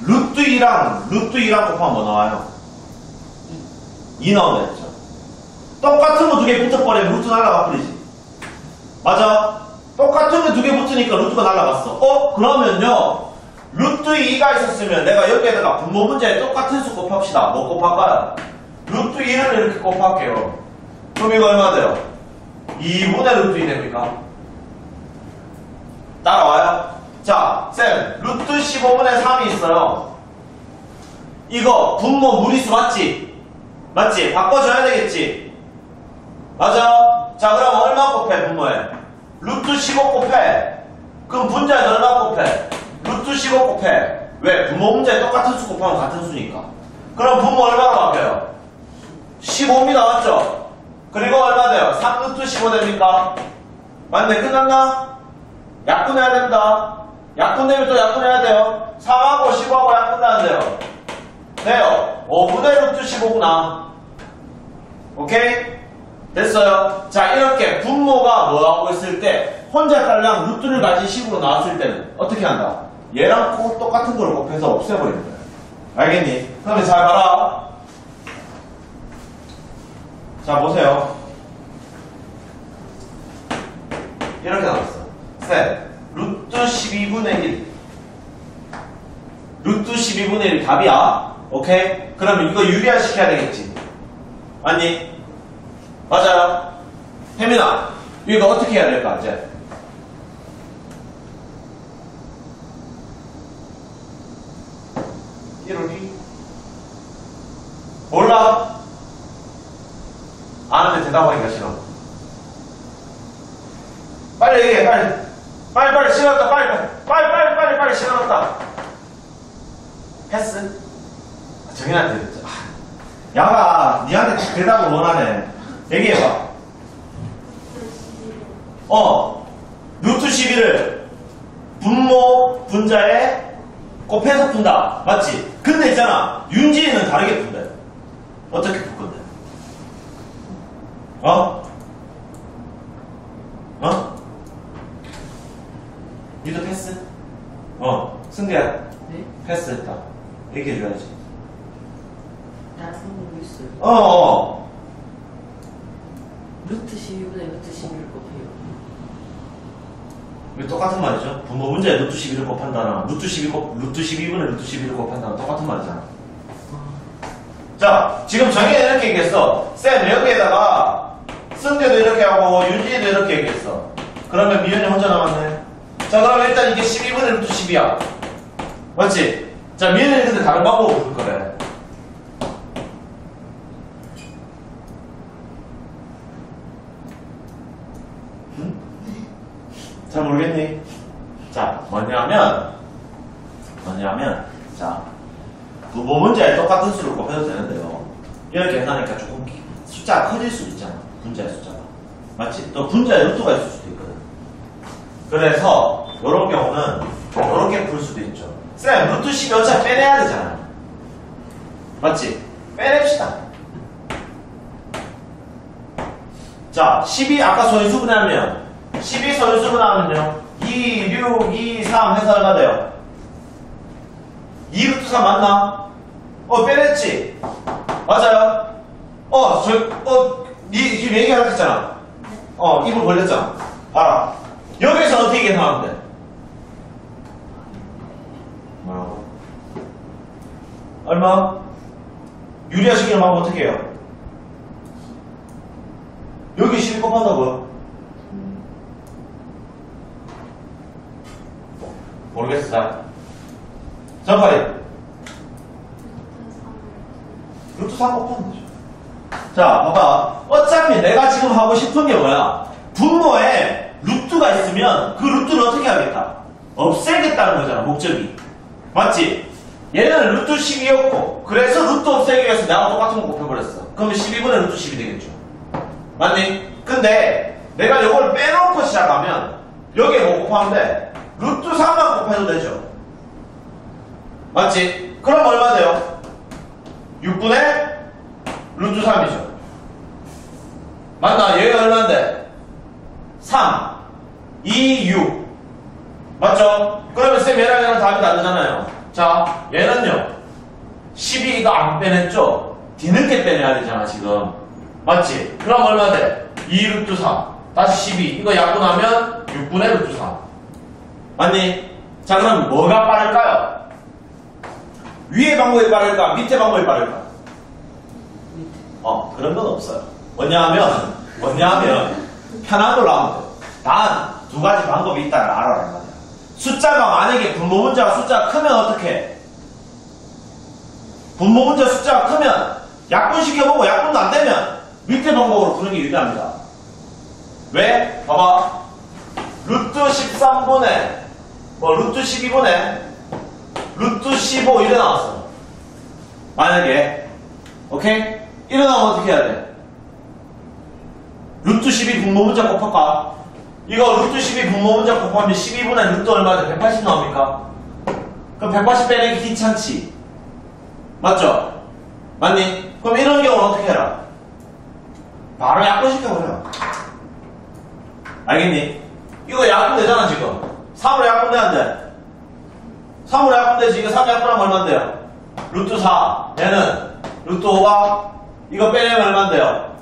루트 2랑 루트 2랑 곱하면 뭐 나와요? 2 나온다 했죠. 똑같은 거 두 개 붙어버리면 루트 날라가 버리지. 맞아? 똑같은 거 두 개 붙으니까 루트가 날라갔어. 어? 그러면요. 루트 2가 있었으면 내가 여기에다가 분모 문제에 똑같은 수 곱합시다. 뭐 곱할까요? 루트 2를 이렇게 곱할게요. 그럼 이거 얼마 돼요? 2분의 루트 2 됩니까? 따라와요? 자, 쌤, 루트 15분의 3이 있어요. 이거 분모 무리수 맞지? 맞지? 바꿔줘야 되겠지? 맞아? 자, 그럼 얼마 곱해, 분모에? 루트 15 곱해. 그럼 분자에 얼마 곱해? 루트 15 곱해. 왜? 분모 문제에 똑같은 수 곱하면 같은 수니까. 그럼 분모 얼마로 바뀌어요? 15입니다, 맞죠? 그리고 얼마 돼요? 3루트 15 됩니까? 맞네, 끝났나? 약분해야 됩니다. 약분되면 또 약분해야 돼요. 3하고 15하고 약분하는데요. 돼요. 5분의 루트 15구나. 오케이? 됐어요? 자, 이렇게 분모가 뭐하고 있을 때 혼자 딸랑 루트를 가진 식으로 나왔을 때는 어떻게 한다? 얘랑 꼭 똑같은 걸 곱해서 없애버리는 거야. 알겠니? 그러면 잘 봐라. 자, 보세요. 이렇게 나왔어. 셋. 루트 12분의 1. 루트 12분의 1 답이야. 오케이? 그러면 이거 유리화 시켜야 되겠지. 아니? 맞아요. 혜민아, 이거 어떻게 해야 될까, 이제? 루트 10이었고, 그래서 루트 없애기 위해서 내가 똑같은 거 곱해버렸어. 그러면 12분의 루트 10이 되겠죠. 맞니? 근데 내가 이걸 빼놓고 시작하면 여기에 뭐 곱하면 돼? 루트 3만 곱해도 되죠. 맞지? 그럼 얼마 돼요? 6분의 루트 3이죠. 맞나? 얘가 얼마인데? 3, 2, 6. 맞죠? 그러면 쌤 얘랑 얘랑 답이 다르잖아요. 자, 얘는요. 12가 안 빼냈죠? 뒤늦게 빼내야 되잖아, 지금. 맞지? 그럼 얼마 돼? 2 루트 3. 다시 12. 이거 약분하면 6분의 루트 3. 맞니? 자, 그럼 뭐가 빠를까요? 위의 방법이 빠를까? 밑에 방법이 빠를까? 어, 그런 건 없어요. 뭐냐면, 뭐냐면, 편한 걸로 하면 돼. 단, 두 가지 방법이 있다는 알아라는 거야. 숫자가 만약에 분모 문자가 숫자가 크면 어떻게? 분모 문자 숫자가 크면 약분 시켜보고 약분도 안 되면 밑에 방법으로 푸는 게 유리합니다. 왜? 봐봐. 루트 13분의, 뭐, 루트 12분의, 루트 15 이래 나왔어. 만약에, 오케이? 일어나면 어떻게 해야 돼? 루트 12 분모 문자 곱할까? 이거 루트 12 분모 문자 곱하면 12분의 루트 얼마 돼? 180 나옵니까? 그럼 180 빼내기 귀찮지? 맞죠? 맞니? 그럼 이런 경우는 어떻게 해라? 바로 약분시켜버려. 알겠니? 이거 약분되잖아, 지금. 3으로 약분돼, 안 돼? 3으로 약분되지. 이거 3 약분하면 얼만데요? 루트 4. 얘는 루트 5가 이거 빼내면 얼만데요?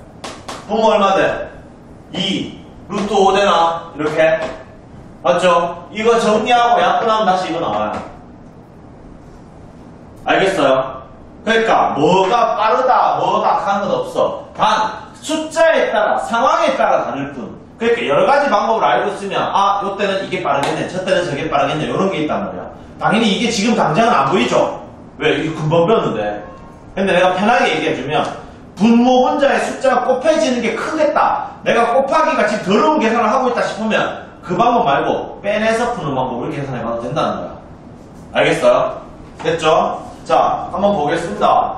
분모 얼마 돼? 2. 루트 5 되나? 이렇게. 맞죠? 이거 정리하고 약분하면 다시 이거 나와요. 알겠어요? 그러니까 뭐가 빠르다, 뭐가 악한 건 없어. 단 숫자에 따라, 상황에 따라 다를 뿐. 그러니까 여러 가지 방법을 알고 있으면 아, 요때는 이게 빠르겠네, 저 때는 저게 빠르겠네, 이런 게 있단 말이야. 당연히 이게 지금 당장은 안 보이죠? 왜? 이거 금방 배웠는데. 근데 내가 편하게 얘기해주면 분모 분자의 숫자가 곱해지는 게 크겠다. 내가 곱하기가 지금 더러운 계산을 하고 있다 싶으면 그 방법 말고 빼내서 푸는 방법을 계산해봐도 된다는 거야. 알겠어요? 됐죠? 자, 한번 보겠습니다.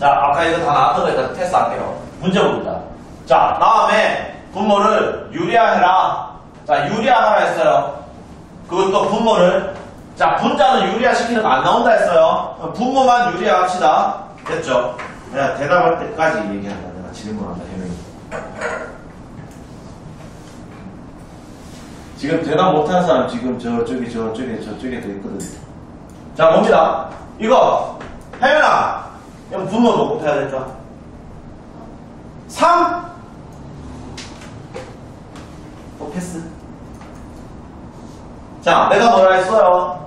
자, 아까 이거 다 나왔던 거 테스트 할게요. 문제 봅니다. 자, 다음에 분모를 유리화해라. 자, 유리화하라 했어요. 그것도 분모를. 자, 분자는 유리화 시키는 거 안 나온다 했어요. 분모만 유리화 합시다. 됐죠? 내가 대답할 때까지 얘기한다. 내가 질문한다, 해명이. 지금 대답 못하는 사람 지금 저쪽에, 저쪽에, 저쪽에 더 있거든. 자, 봅니다. 이거, 혜연아, 이거 분모 뭐 곱해야 될까? 3? 또 패스. 자, 내가 뭐라 했어요?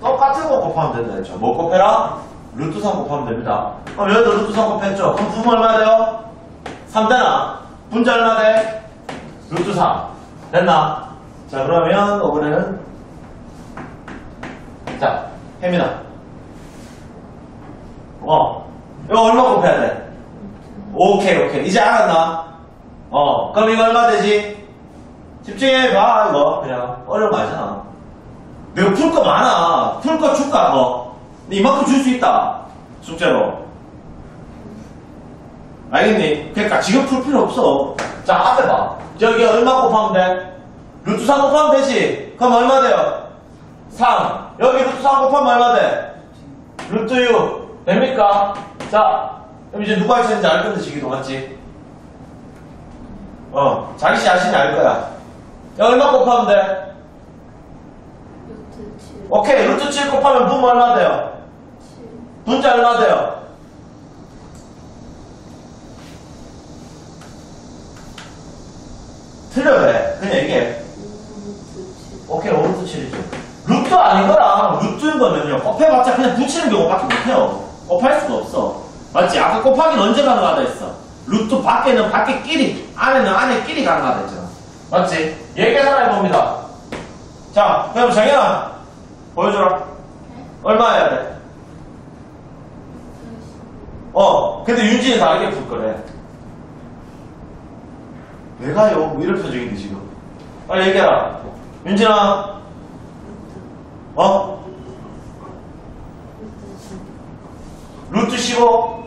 똑같은 거 곱하면 된다 했죠. 뭐 곱해라? 루트 3 곱하면 됩니다. 그럼 여기도 루트 3 곱했죠? 그럼 분모 얼마 돼요? 3 되나? 분자 얼마 돼? 루트 3. 됐나? 자, 그러면 이번에는 자, 혜민아. 어, 이거 얼마 곱해야 돼? 오케이, 오케이. 이제 알았나? 어, 그럼 이거 얼마 되지? 집중해봐, 이거. 그냥. 어려운 거 아니잖아. 내가 풀 거 많아. 풀 거 줄까, 더. 근데 이만큼 줄 수 있다. 숙제로. 알겠니? 그러니까 지금 풀 필요 없어. 자, 앞에 봐. 저기 얼마 곱하면 돼? 루트 3 곱하면 되지? 그럼 얼마 돼요? 3. 여기 루트 3 곱하면 얼마 돼? 루트 6. 됩니까? 자, 그럼 이제 누가 있는지 알 건데, 지기도 맞지? 어, 자기 자신이 알 거야. 야, 얼마 곱하면 돼? 루트 7, 오케이, 루트 7 곱하면 분모 얼마 돼요? 7, 분자 얼마 돼요? 틀려, 왜? 그냥 얘기해. 루트 7, 오케이, 5루트 7이죠. 루트 아닌 거랑 루트인 거는요, 곱해봤자 그냥 붙이는 경우밖에 못해요. 곱할 수가 없어. 맞지? 아까 곱하기는 언제 가능하다 했어? 루트 밖에는 밖에끼리, 안에는 안에끼리 가능하다 했잖아. 맞지? 얘 계산해 봅니다. 자, 그럼 정현아, 보여줘라. 얼마 해야 돼? 어, 근데 윤진이 다르게 풀 거래. 왜 가요? 뭐 이런 표정인데, 지금. 빨리 얘기해라. 윤진아, 어? 루트 10, 루트 15?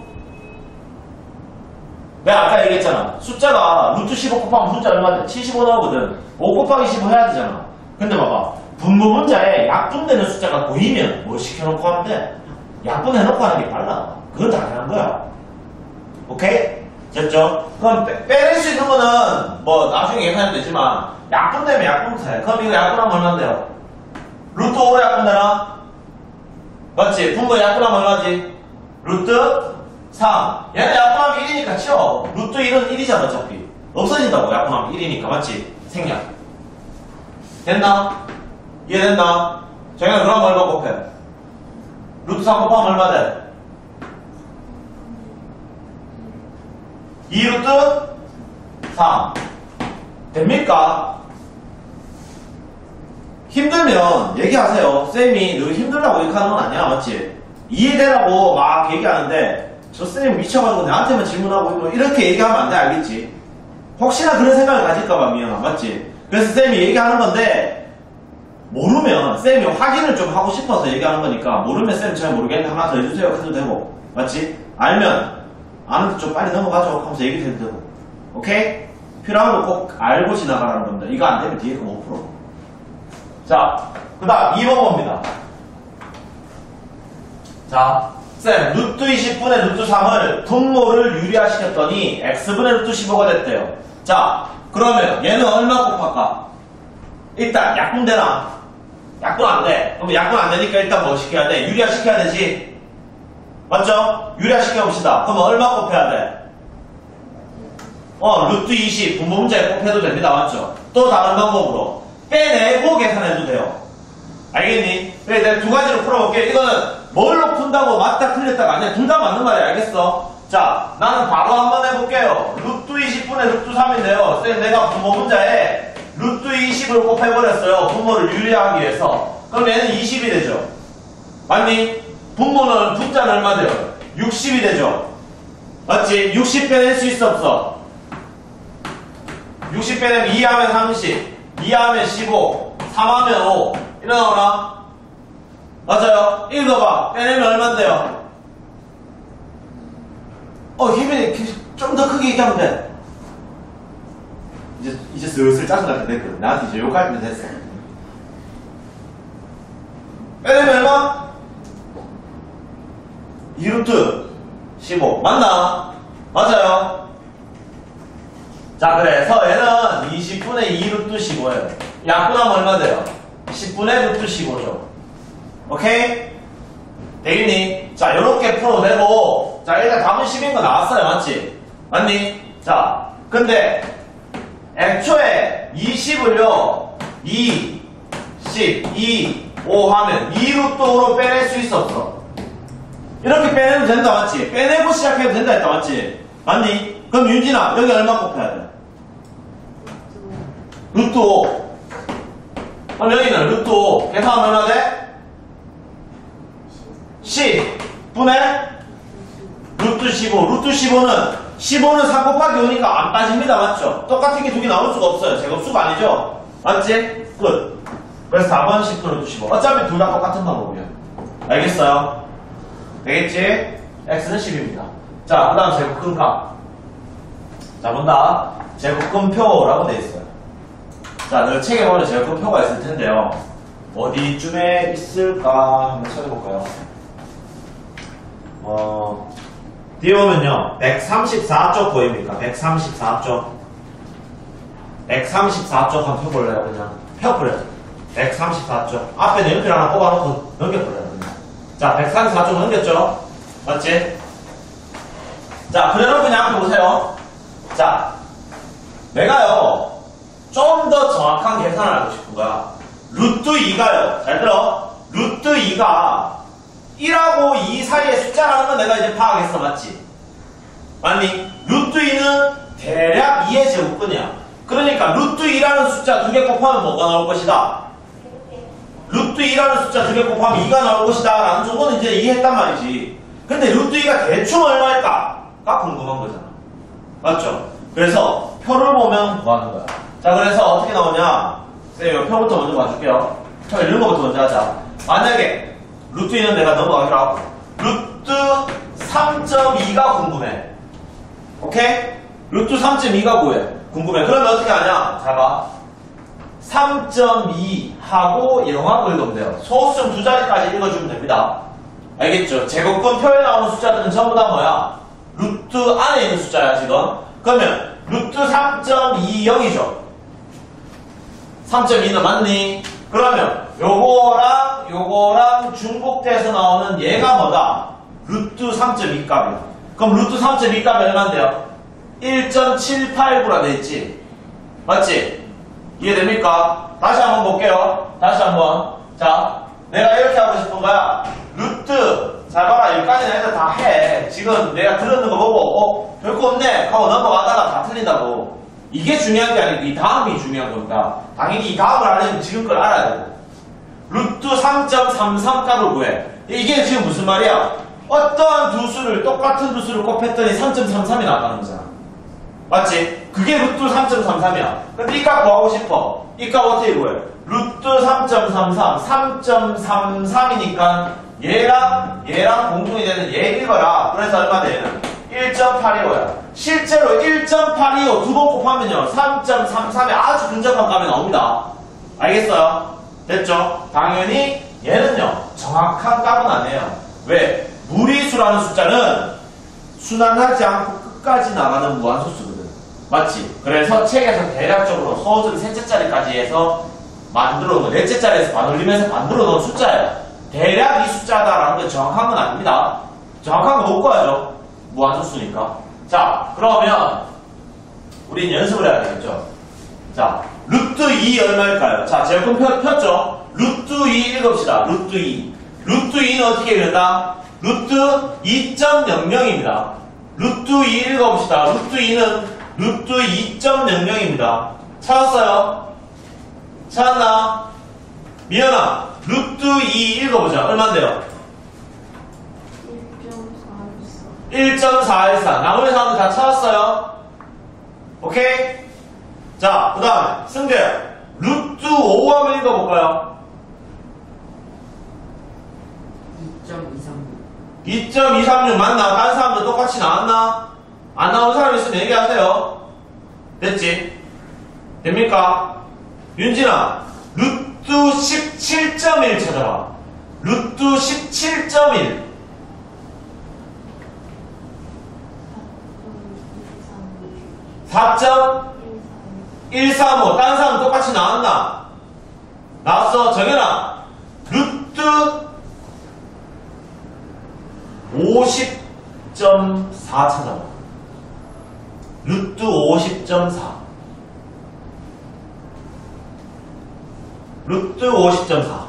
내가 아까 얘기했잖아. 숫자가 루트 15 곱하면 분자 얼마 돼? 75 나오거든. 5 곱하기 15 해야 되잖아. 근데 봐봐. 분모 분자에 약분되는 숫자가 보이면 뭐 시켜놓고 하면 돼? 약분해놓고 하는 게 빨라. 그건 당연한 거야. 오케이? 됐죠? 그럼 빼, 빼낼 수 있는 거는 뭐 나중에 예산해도 되지만 약분 되면 약분부터 해. 그럼 이거 약분하면 얼마인데요? 루트 5로 약분 되나? 맞지? 분모 약분하면 얼마지? 루트 3. 얘는 약분하면 1이니까 치워. 루트 1은 1이잖아, 어차피. 없어진다고, 약분하면 1이니까. 맞지? 생략. 됐나? 이해됐나? 정현아, 그럼 얼마 곱해? 루트 3 곱하면 얼마 돼? 2루트 3. 됩니까? 힘들면 얘기하세요. 쌤이 너 힘들다고 이렇게 하는 건 아니야, 맞지? 이해되라고 막 얘기하는데 저 쌤이 미쳐가지고 나한테만 질문하고 뭐 이렇게 얘기하면 안 돼, 알겠지? 혹시나 그런 생각을 가질까봐 미안하, 맞지? 그래서 쌤이 얘기하는 건데 모르면 쌤이 확인을 좀 하고 싶어서 얘기하는 거니까 모르면 쌤 잘 모르겠는데 하나 더 해주세요 해도 되고 맞지? 알면 아는데 좀 빨리 넘어가죠 하면서 얘기도 해도 되고 오케이? 필요한 거 꼭 알고 지나가라는 겁니다. 이거 안 되면 뒤에 거못 풀어. 자, 그 다음 2번 봅니다. 자, 쌤, 루트 20분의 루트 3을 분모를 유리화시켰더니 x분의 루트 15가 됐대요. 자, 그러면 얘는 얼마 곱할까? 일단 약분 되나? 약분 안 돼. 그럼 약분 안 되니까 일단 뭐 시켜야 돼? 유리화 시켜야 되지? 맞죠? 유리화 시켜봅시다. 그럼 얼마 곱해야 돼? 어, 루트 20 분모 문제에 곱해도 됩니다. 맞죠? 또 다른 방법으로 빼내고 계산해도 돼요. 알겠니? 그래, 내가 두 가지로 풀어볼게. 이거는 뭘로 푼다고 맞다 틀렸다가 아니야. 둘 다 맞는 말이야. 알겠어? 자, 나는 바로 한번 해볼게요. 루트 20분의 루트 3인데요. 쌤, 내가 분모 문자에 루트 20을 곱해버렸어요. 분모를 유리하기 위해서. 그럼 얘는 20이 되죠. 맞니? 분모는 분자는 얼마 돼요? 60이 되죠. 맞지? 60 빼낼 수 있어 없어? 60 빼내면 2 하면 30, 2 하면 15, 3 하면 5. 이러 나오나? 맞아요. 읽어봐. 빼내면 얼만데요? 어, 힘이 좀 더 크게 얘기하면 돼. 이제, 이제 슬슬 짜증날 때 됐거든. 나한테 이제 욕할 때 됐어. 빼내면 얼마? 2루트 15. 맞나? 맞아요. 자, 그래서 얘는 20분의 2루트 15예요. 약분하면 얼마 돼요? 10분의 루트 15죠. 오케이? 되겠니? 자, 요렇게 풀어도 되고, 자, 일단 답은 10인 거 나왔어요. 맞지? 맞니? 자, 근데, 애초에 20을요, 2, 10, 2, 5 하면 2루트로 빼낼 수 있었어. 이렇게 빼내면 된다. 맞지? 빼내고 시작해도 된다 했다. 맞지? 맞니? 그럼 윤진아, 여기 얼마 곱해야 돼? 루트 5. 그럼 여기는 루트 5. 계산하면 얼마 돼? 10 분의 루트 15. 루트 15는 15는 3 곱하기 5니까 안 빠집니다. 맞죠? 똑같은 게 두 개 나올 수가 없어요. 제곱수가 아니죠? 맞지? 끝. 그래서 4번 10분 루트 15. 어차피 둘 다 똑같은 방법이야. 알겠어요? 되겠지? x는 10입니다. 자, 그 다음 제곱근 값. 자, 본다. 제곱근표라고 돼 있어요. 자, 너 책에 보면 제곱근표가 있을 텐데요. 어디쯤에 있을까 한번 찾아볼까요? 어, 뒤에 보면요. 134쪽 보입니까? 134쪽. 134쪽 한번 펴볼래요, 그냥. 펴버려요. 134쪽. 앞에 연필 하나 뽑아놓고 넘겨버려요. 자, 134쪽 넘겼죠? 맞지? 자, 그래놓고 그냥 보세요. 자, 내가요, 좀 더 정확한 계산을 하고 싶은 거야. 루트 2가요. 잘 들어. 루트 2가 1하고 2 사이의 숫자라는 건 내가 이제 파악했어. 맞지? 맞니? 루트 2는 대략 2의 제곱근이야. 그러니까 루트 2라는 숫자 두 개 곱하면 뭐가 나올 것이다? 루트 2라는 숫자 두 개 곱하면 2가 나올 것이다. 라는 정도는 이제 이해했단 말이지. 근데 루트 2가 대충 얼마일까? 가 궁금한 거잖아. 맞죠? 그래서 표를 보면 뭐 하는 거야? 자, 그래서 어떻게 나오냐? 쌤, 표부터 먼저 봐줄게요. 표 읽는 거부터 먼저 하자. 만약에 루트 2는 내가 넘어가기로 하고 루트 3.2가 궁금해. 오케이? 루트 3.2가 뭐해? 궁금해. 그러면 어떻게 하냐? 자, 봐. 3.2 하고 영하고 읽으면 돼요. 소수점 두 자리까지 읽어주면 됩니다. 알겠죠? 제곱근 표에 나오는 숫자들은 전부 다 뭐야? 루트 안에 있는 숫자야, 지금. 그러면 루트 3.20이죠. 3.2는 맞니? 그러면 요거랑 요거랑 중복돼서 나오는 얘가 뭐다? 루트 3.2 값이야. 그럼 루트 3.2 값이 얼마인데요? 1.789라 돼 있지. 맞지? 이해됩니까? 다시 한번 볼게요. 다시 한번. 자, 내가 이렇게 하고 싶은 거야. 루트. 잘 봐라. 여기까지는 애들 다 해. 지금 내가 들었는 거 보고, 어, 별거 없네. 하고 넘어가다가 다 틀린다고. 이게 중요한 게 아니고 이 다음이 중요한 겁니다. 당연히 이 다음을 알려면 지금 걸 알아야 되고. 루트 3.33 값을 구해. 이게 지금 무슨 말이야? 어떠한 두 수를, 똑같은 두 수를 곱했더니 3.33이 나왔다는 거잖아. 맞지? 그게 루트 3.33이야. 근데 이 값 구하고 싶어. 이 값 어떻게 구해? 루트 3.33, 3.33이니까 얘랑 얘랑 공통이 되는 얘 읽어라. 그래서 얼마 돼 얘는? 1.825야. 실제로 1.825 두 번 곱하면요. 3.33에 아주 근접한 값이 나옵니다. 알겠어요? 됐죠? 당연히 얘는요. 정확한 값은 아니에요. 왜? 무리수라는 숫자는 순환하지 않고 끝까지 나가는 무한소수거든. 맞지? 그래서 책에서 대략적으로 서술 셋째 자리까지 해서 만들어 놓은, 넷째 자리에서 반 올리면서 만들어 놓은 숫자예요. 대략 이 숫자다라는 건 정확한 건 아닙니다. 정확한 거 못 구하죠. 무한소수니까. 자, 그러면 우린 연습을 해야 되겠죠. 자, 루트 2 얼마일까요? 자, 제곱근표, 폈죠? 루트 2 읽읍시다. 루트 2. 루트 2는 어떻게 읽는다? 루트 2.00입니다. 루트 2 읽어봅시다. 루트 2는 루트 2.00입니다. 찾았어요? 찾았나? 미연아, 루트 2 읽어보자. 얼만데요? 1.414 1.414. 나머지 사람들 다 찾았어요? 오케이? 자, 그 다음에, 승재. 루트 5 한번 읽어볼까요? 2.236 2.236 맞나? 다른 사람들 똑같이 나왔나? 안 나온 사람 있으면 얘기하세요. 됐지? 됩니까? 윤진아, 루트 17.1 찾아봐. 루트 17.1. 4.135. 다른 사람 똑같이 나왔나? 나왔어. 정현아, 루트 50.4 찾아봐. 루트 50.4. 루트 50.4.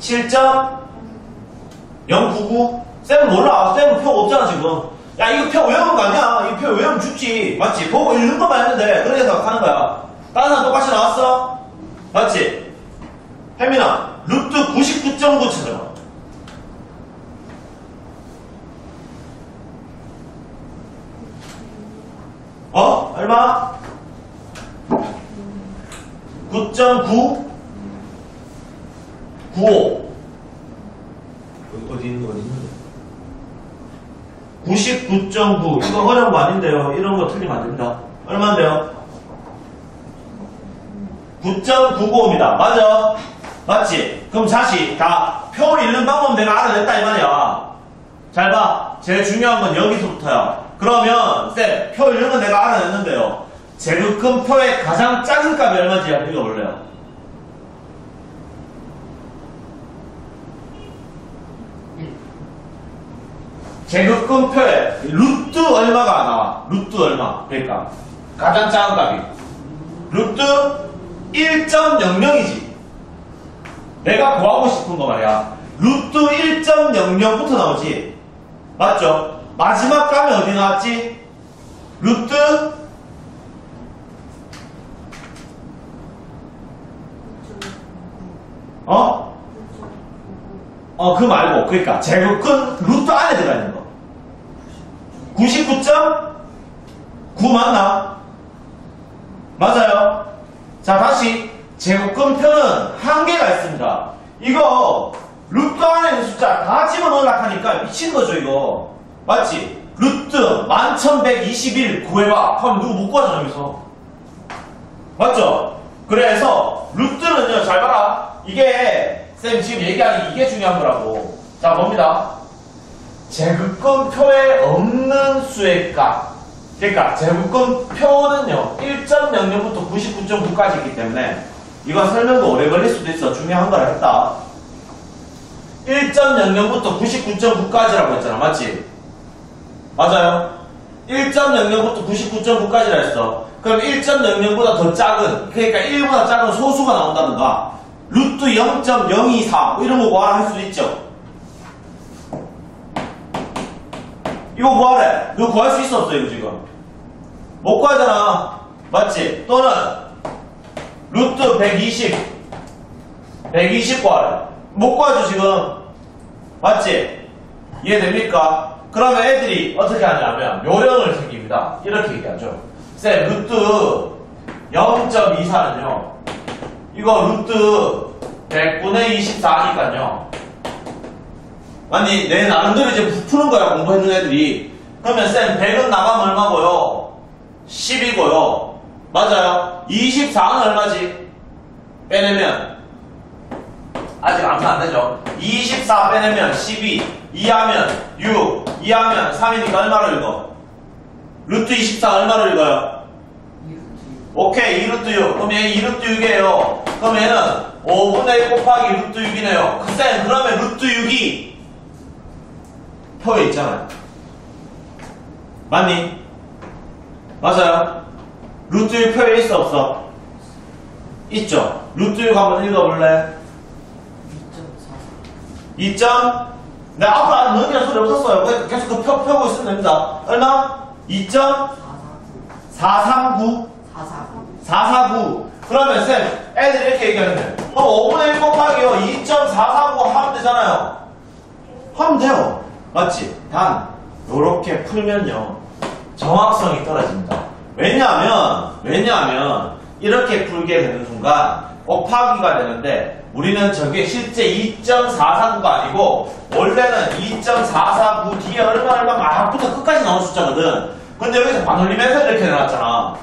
7.099? 쌤은 몰라. 쌤은 표 없잖아, 지금. 야, 이거 표 외우는 거 아니야? 이거 표 외우면 죽지. 맞지? 보고 읽는 것만 했는데. 그렇게 생각하는 거야. 다른 사람 똑같이 나왔어? 맞지? 혜민아, 루트 99.9 찾아봐. 어? 얼마? 9.9? 95. 어디 있는 거 어디 있는 거? 99.9. 이거 어려운 거 아닌데요. 이런 거 틀리면 안 됩니다. 얼마인데요? 9.95입니다. 맞아? 맞지? 그럼 다시 다 표를 읽는 방법 내가 알아냈다 이 말이야. 잘 봐. 제일 중요한 건 여기서부터야. 그러면 쌤, 표 읽는 건 내가 알아냈는데요. 제급근 표의 가장 작은 값이 얼마인지 한번 읽어볼래요? 제급근 표에 루트 얼마가 나와? 루트 얼마? 그러니까 가장 작은 값이 루트 1.00이지. 내가 구하고 싶은 거 말이야. 루트 1.00부터 나오지. 맞죠? 마지막 값이 어디 나왔지? 루트 어? 어, 그 말고, 그러니까, 제곱근 루트 안에 들어가 있는 거. 99.9 맞나? 맞아요. 자, 다시, 제곱근 표는 한계가 있습니다. 이거, 루트 안에 있는 숫자 다 집어넣으려고 하니까 미친 거죠, 이거. 맞지? 루트 1121 구해봐. 그럼 누구 못 구하잖아, 여기서. 맞죠? 그래서 루트는요 잘 봐라 이게 쌤 지금 얘기하는 이게 중요한 거라고 자 봅니다 제곱근표에 없는 수의 값 그러니까 제곱근표는요 1.00부터 99.9까지 있기 때문에 이거 설명도 오래 걸릴 수도 있어 중요한 거라 했다 1.00부터 99.9까지라고 했잖아 맞지? 맞아요 1.00부터 99.9까지라 했어. 그럼 1.00보다 더 작은, 그러니까 1보다 작은 소수가 나온다든가, 루트 0.024, 뭐 이런 거 구하라 할 수도 있죠. 이거 구하래. 이거 구할 수 있어, 없어, 이거 지금? 못 구하잖아. 맞지? 또는, 루트 120, 120 구하래. 못 구하죠, 지금? 맞지? 이해됩니까? 그러면 애들이 어떻게 하냐면 요령을 생깁니다. 이렇게 얘기하죠. 쌤, 루트 0.24는요. 이거 루트 100분의 24니까요. 아니, 내 나름대로 이제 푸는 거야, 공부해준 애들이. 그러면 쌤, 100은 나가면 얼마고요? 10이고요. 맞아요. 24는 얼마지? 빼내면 아직 암산 안 되죠? 24 빼내면 12, 2하면 6, 2하면 3이니까 얼마로 읽어? 루트 24 얼마로 읽어요? 오케이, 2루트 6. 그럼 얘 2루트 6이에요. 그럼 얘는 5분의 1 곱하기 루트 6이네요. 그쌤, 그러면 루트 6이 표에 있잖아요. 맞니? 맞아요? 루트 6 표에 있어, 없어? 있죠? 루트 6 한번 읽어볼래? 2.4 2점? 내가 앞으로 안 넘기는 소리 없었어요. 그러니까 계속 그 표, 펴고 있으면 됩니다. 얼마? 2점? 449 439. 449 449. 그러면 쌤, 애들이 이렇게 얘기하는데. 그럼 5분의 1 곱하기요. 2.449 하면 되잖아요. 하면 돼요. 맞지? 단, 요렇게 풀면요. 정확성이 떨어집니다. 왜냐하면, 왜냐하면, 이렇게 풀게 되는 순간, 곱하기가 되는데, 우리는 저게 실제 2.449가 아니고, 원래는 2.449 뒤에 얼마 얼마 막 붙어 끝까지 나오는 숫자거든. 근데 여기서 반올림해서 이렇게 해놨잖아.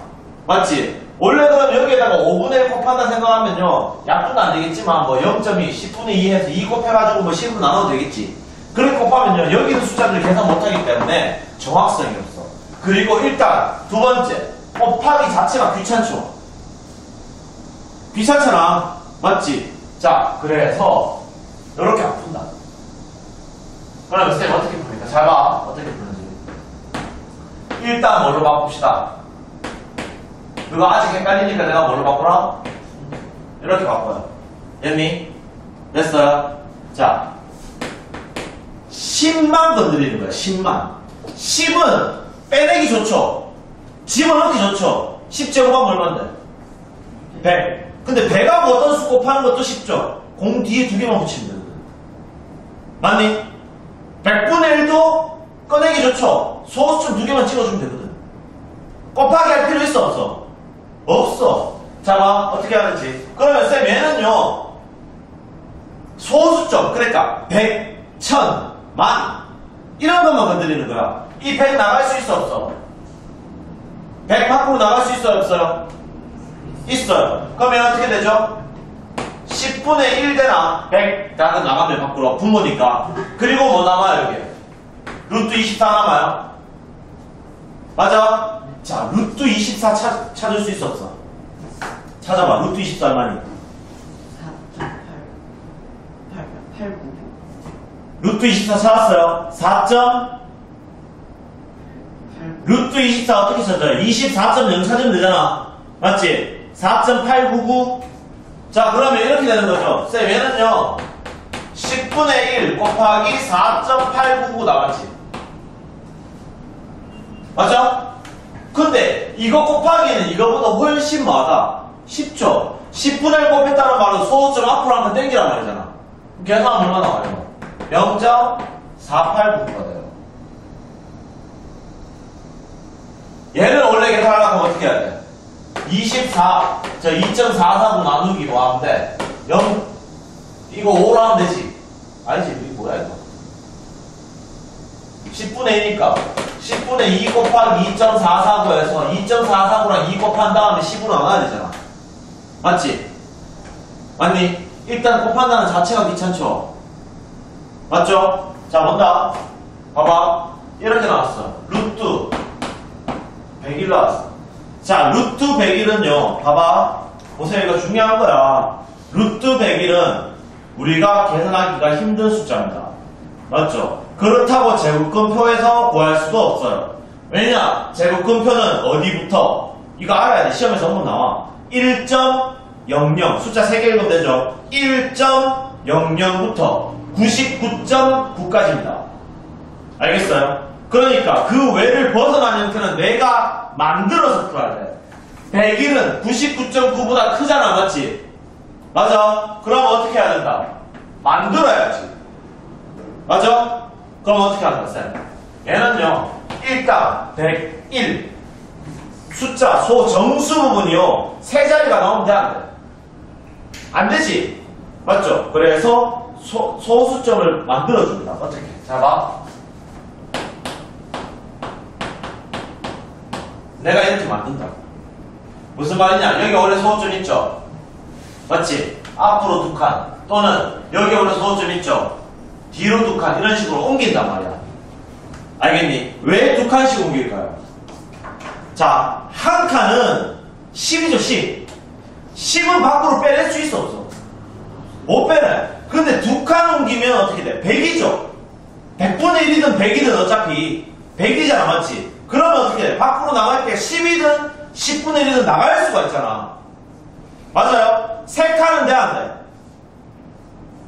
맞지? 원래 그럼 여기에다가 5분의 1 곱한다 생각하면요. 약분은 안 되겠지만 뭐 0.2, 10분의 2 해서 2 곱해가지고 뭐 10으로 나눠도 되겠지. 그렇게 곱하면요. 여기 있는 숫자들을 계산 못하기 때문에 정확성이 없어. 그리고 일단 두 번째. 곱하기 자체가 귀찮죠. 귀찮잖아. 맞지? 자, 그래서 이렇게 안 푼다. 그러면 쌤 어떻게 풉니까? 잘 봐. 어떻게 푸는지. 일단 뭘로 바꿉시다. 그거 아직 헷갈리니까 내가 뭘로 바꾸라? 이렇게 바꿔요. 됐니? 됐어요? 자, 10만 건드리는 거야, 10만. 10은 빼내기 좋죠? 집어넣기 좋죠? 10제곱하면 얼만데? 100. 근데 100하고 어떤 수 곱하는 것도 쉽죠? 공 뒤에 두 개만 붙이면 되거든. 맞니? 100분의 1도 꺼내기 좋죠? 소수점 두 개만 찍어주면 되거든. 곱하기 할 필요 있어, 없어? 없어. 자, 봐. 어떻게 하는지. 그러면 쌤, 얘는요. 소수점, 그러니까 100, 1000, 만. 이런 것만 건드리는 거야. 이 100 나갈 수 있어, 없어? 100 밖으로 나갈 수 있어요, 없어요? 있어요. 그러면 어떻게 되죠? 10분의 1 되나? 100 나는 나가면 밖으로 분모니까. 그리고 뭐 남아요, 여기? 루트 24 남아요. 맞아? 자, 루트 24 찾, 찾을 수 있어, 없어? 찾아봐. 루트 24 얼마니? 4.8 8 8 9 루트 24 찾았어요. 4. 8 루트 24 어떻게 찾아요? 24.0 찾으면 되잖아. 맞지? 4.899. 자, 그러면 이렇게 되는 거죠. 쌤, 얘는요. 10분의 1 곱하기 4.899 나왔지. 맞죠? 근데 이거 곱하기는 이거보다 훨씬 많아. 쉽죠? 10분의 1 곱했다는 말은 소수점 앞으로 한번 땡기란 말이잖아. 계산하면 얼마 나와요? 0.489가 돼요. 얘는 원래 계산하려고 하면 어떻게 해야 돼? 24, 저2.449 나누기 뭐 하면 돼? 0, 이거 5로 하면 되지. 아니지, 이게 뭐야, 이거? 10분의 1이니까 10분의 2 곱하기 2.449에서 2.449랑 2 곱한 다음에 10으로 나눠야 되잖아. 맞지? 맞니? 일단 곱한다는 자체가 귀찮죠? 맞죠? 자, 본다. 봐봐. 이렇게 나왔어. 루트 100일 나왔어. 자, 루트 100일은요, 봐봐. 보세요, 이거 중요한 거야. 루트 100일은 우리가 계산하기가 힘든 숫자입니다. 맞죠? 그렇다고 제곱근표에서 구할 수도 없어요. 왜냐? 제곱근표는 어디부터? 이거 알아야 돼. 시험에서 한번 나와. 1.00, 숫자 3개 읽으면 되죠? 1.00부터 99.9까지입니다. 알겠어요? 그러니까 그 외를 벗어난 형태는 내가 만들어서 풀어야 돼. 100일은 99.9보다 크잖아, 맞지? 맞아? 그럼 어떻게 해야 된다? 만들어야지. 맞아? 그럼 어떻게 한다, 쌤? 얘는요, 일단 101. 숫자, 소, 정수 부분이요, 세 자리가 나오면 돼, 안 돼? 안 되지? 맞죠? 그래서 소, 소수점을 만들어줍니다. 어떻게? 자, 봐. 내가 이렇게 만든다. 무슨 말이냐? 여기 원래 소수점 있죠? 맞지? 앞으로 두 칸 또는 여기 오는 소수점 있죠 뒤로 두 칸 이런 식으로 옮긴단 말이야 알겠니? 왜 두 칸씩 옮길까요? 자, 한 칸은 10이죠, 10. 10은 밖으로 빼낼 수 있어, 없어? 못 빼내. 근데 두 칸 옮기면 어떻게 돼? 100이죠? 100분의 1이든 100이든 어차피 100이잖아, 맞지? 그러면 어떻게 돼? 밖으로 나갈 때 10이든 10분의 1이든 나갈 수가 있잖아. 맞아요? 세 칸은 돼, 안 돼?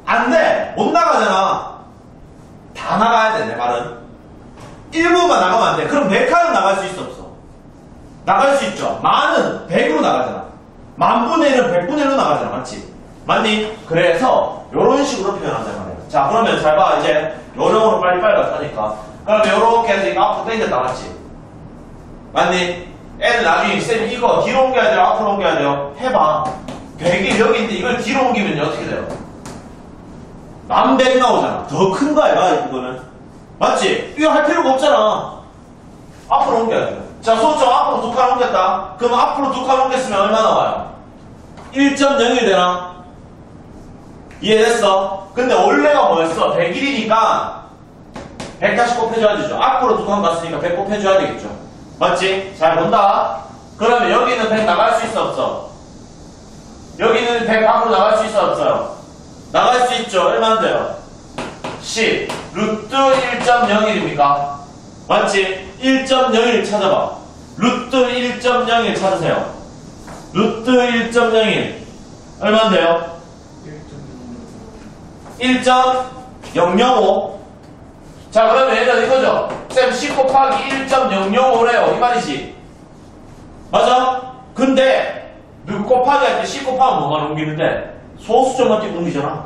안 돼! 못 나가잖아. 다 나가야 돼, 내 말은. 일부만 나가면 안 돼. 그럼 100칸은 나갈 수 있어, 없어? 나갈 수 있죠. 만은 100으로 나가잖아. 만분의 1은 100분의 1로 나가잖아. 맞지? 맞니? 그래서 이런 식으로 표현한단 말이야. 자, 그러면 잘 봐. 이제 요령으로 빨리빨리 가니까. 그러면 요렇게 해서 이거 앞으로 당겼다. 맞지? 맞니? 애는 나중에 쌤 이거 뒤로 옮겨야 돼요? 앞으로 옮겨야 돼요? 해봐. 100이 여기 있는데 이걸 뒤로 옮기면 어떻게 돼요? 만100 나오잖아. 더 큰 거야, 이거는. 맞지? 이거 할 필요가 없잖아. 앞으로 옮겨야 돼. 자, 소점 앞으로 두 칸 옮겼다. 그럼 앞으로 두 칸 옮겼으면 얼마 나와요? 1.01 되나? 이해됐어? 근데 원래가 뭐였어? 101이니까 100 다시 곱해줘야 되죠. 앞으로 두 칸 갔으니까 100 곱해줘야 되겠죠. 맞지? 잘 본다. 그러면 여기는 100 나갈 수 있어, 없어? 여기는 100 밖으로 나갈 수 있어, 없어요? 나갈 수 있죠. 얼마인데요? 10. 루트 1.01입니까? 맞지? 1.01 찾아봐. 루트 1.01 찾으세요. 루트 1.01. 얼마인데요? 1.005. 자, 그러면 얘는 이거죠? 쌤, 10 곱하기 1.005래요. 이 말이지. 맞아? 근데, 몇 곱하기 할 때 10 곱하면 뭐만 옮기는데? 소수점만 띄고 옮기잖아.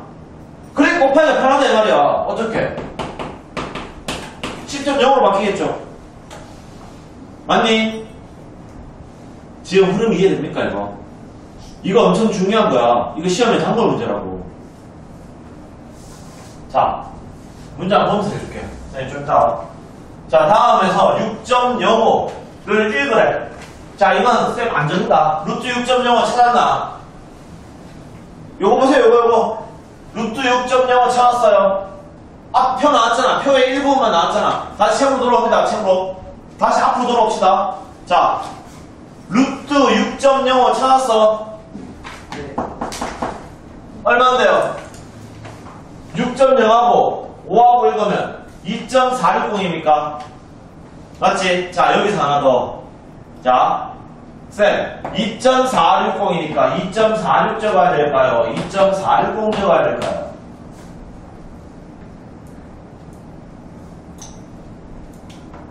그래, 곱하기가 편하다, 이 말이야. 어떻게? 10.0으로 바뀌겠죠? 맞니? 지금 흐름 이해됩니까, 이거? 이거 엄청 중요한 거야. 이거 시험에 단골 문제라고. 자, 문제 한번 해줄게. 네, 좀 이따. 자, 다음에서 6.05를 읽으래. 자, 이건 쌤안 적는다. 루트 6.05 찾았나? 요거 보세요, 요거, 요거. 루트 6.05 찾았어요. 앞표 나왔잖아. 표의 일부분만 나왔잖아. 다시 책으로 돌아옵니다. 책으로. 다시 앞으로 돌아옵시다. 자, 루트 6.05 찾았어. 네. 얼마인데요? 6.0하고 5하고 읽으면 2.460입니까? 맞지? 자, 여기서 하나 더. 자, 쌤, 2.460이니까 2.46 적어야 될까요? 2.460 적어야 될까요?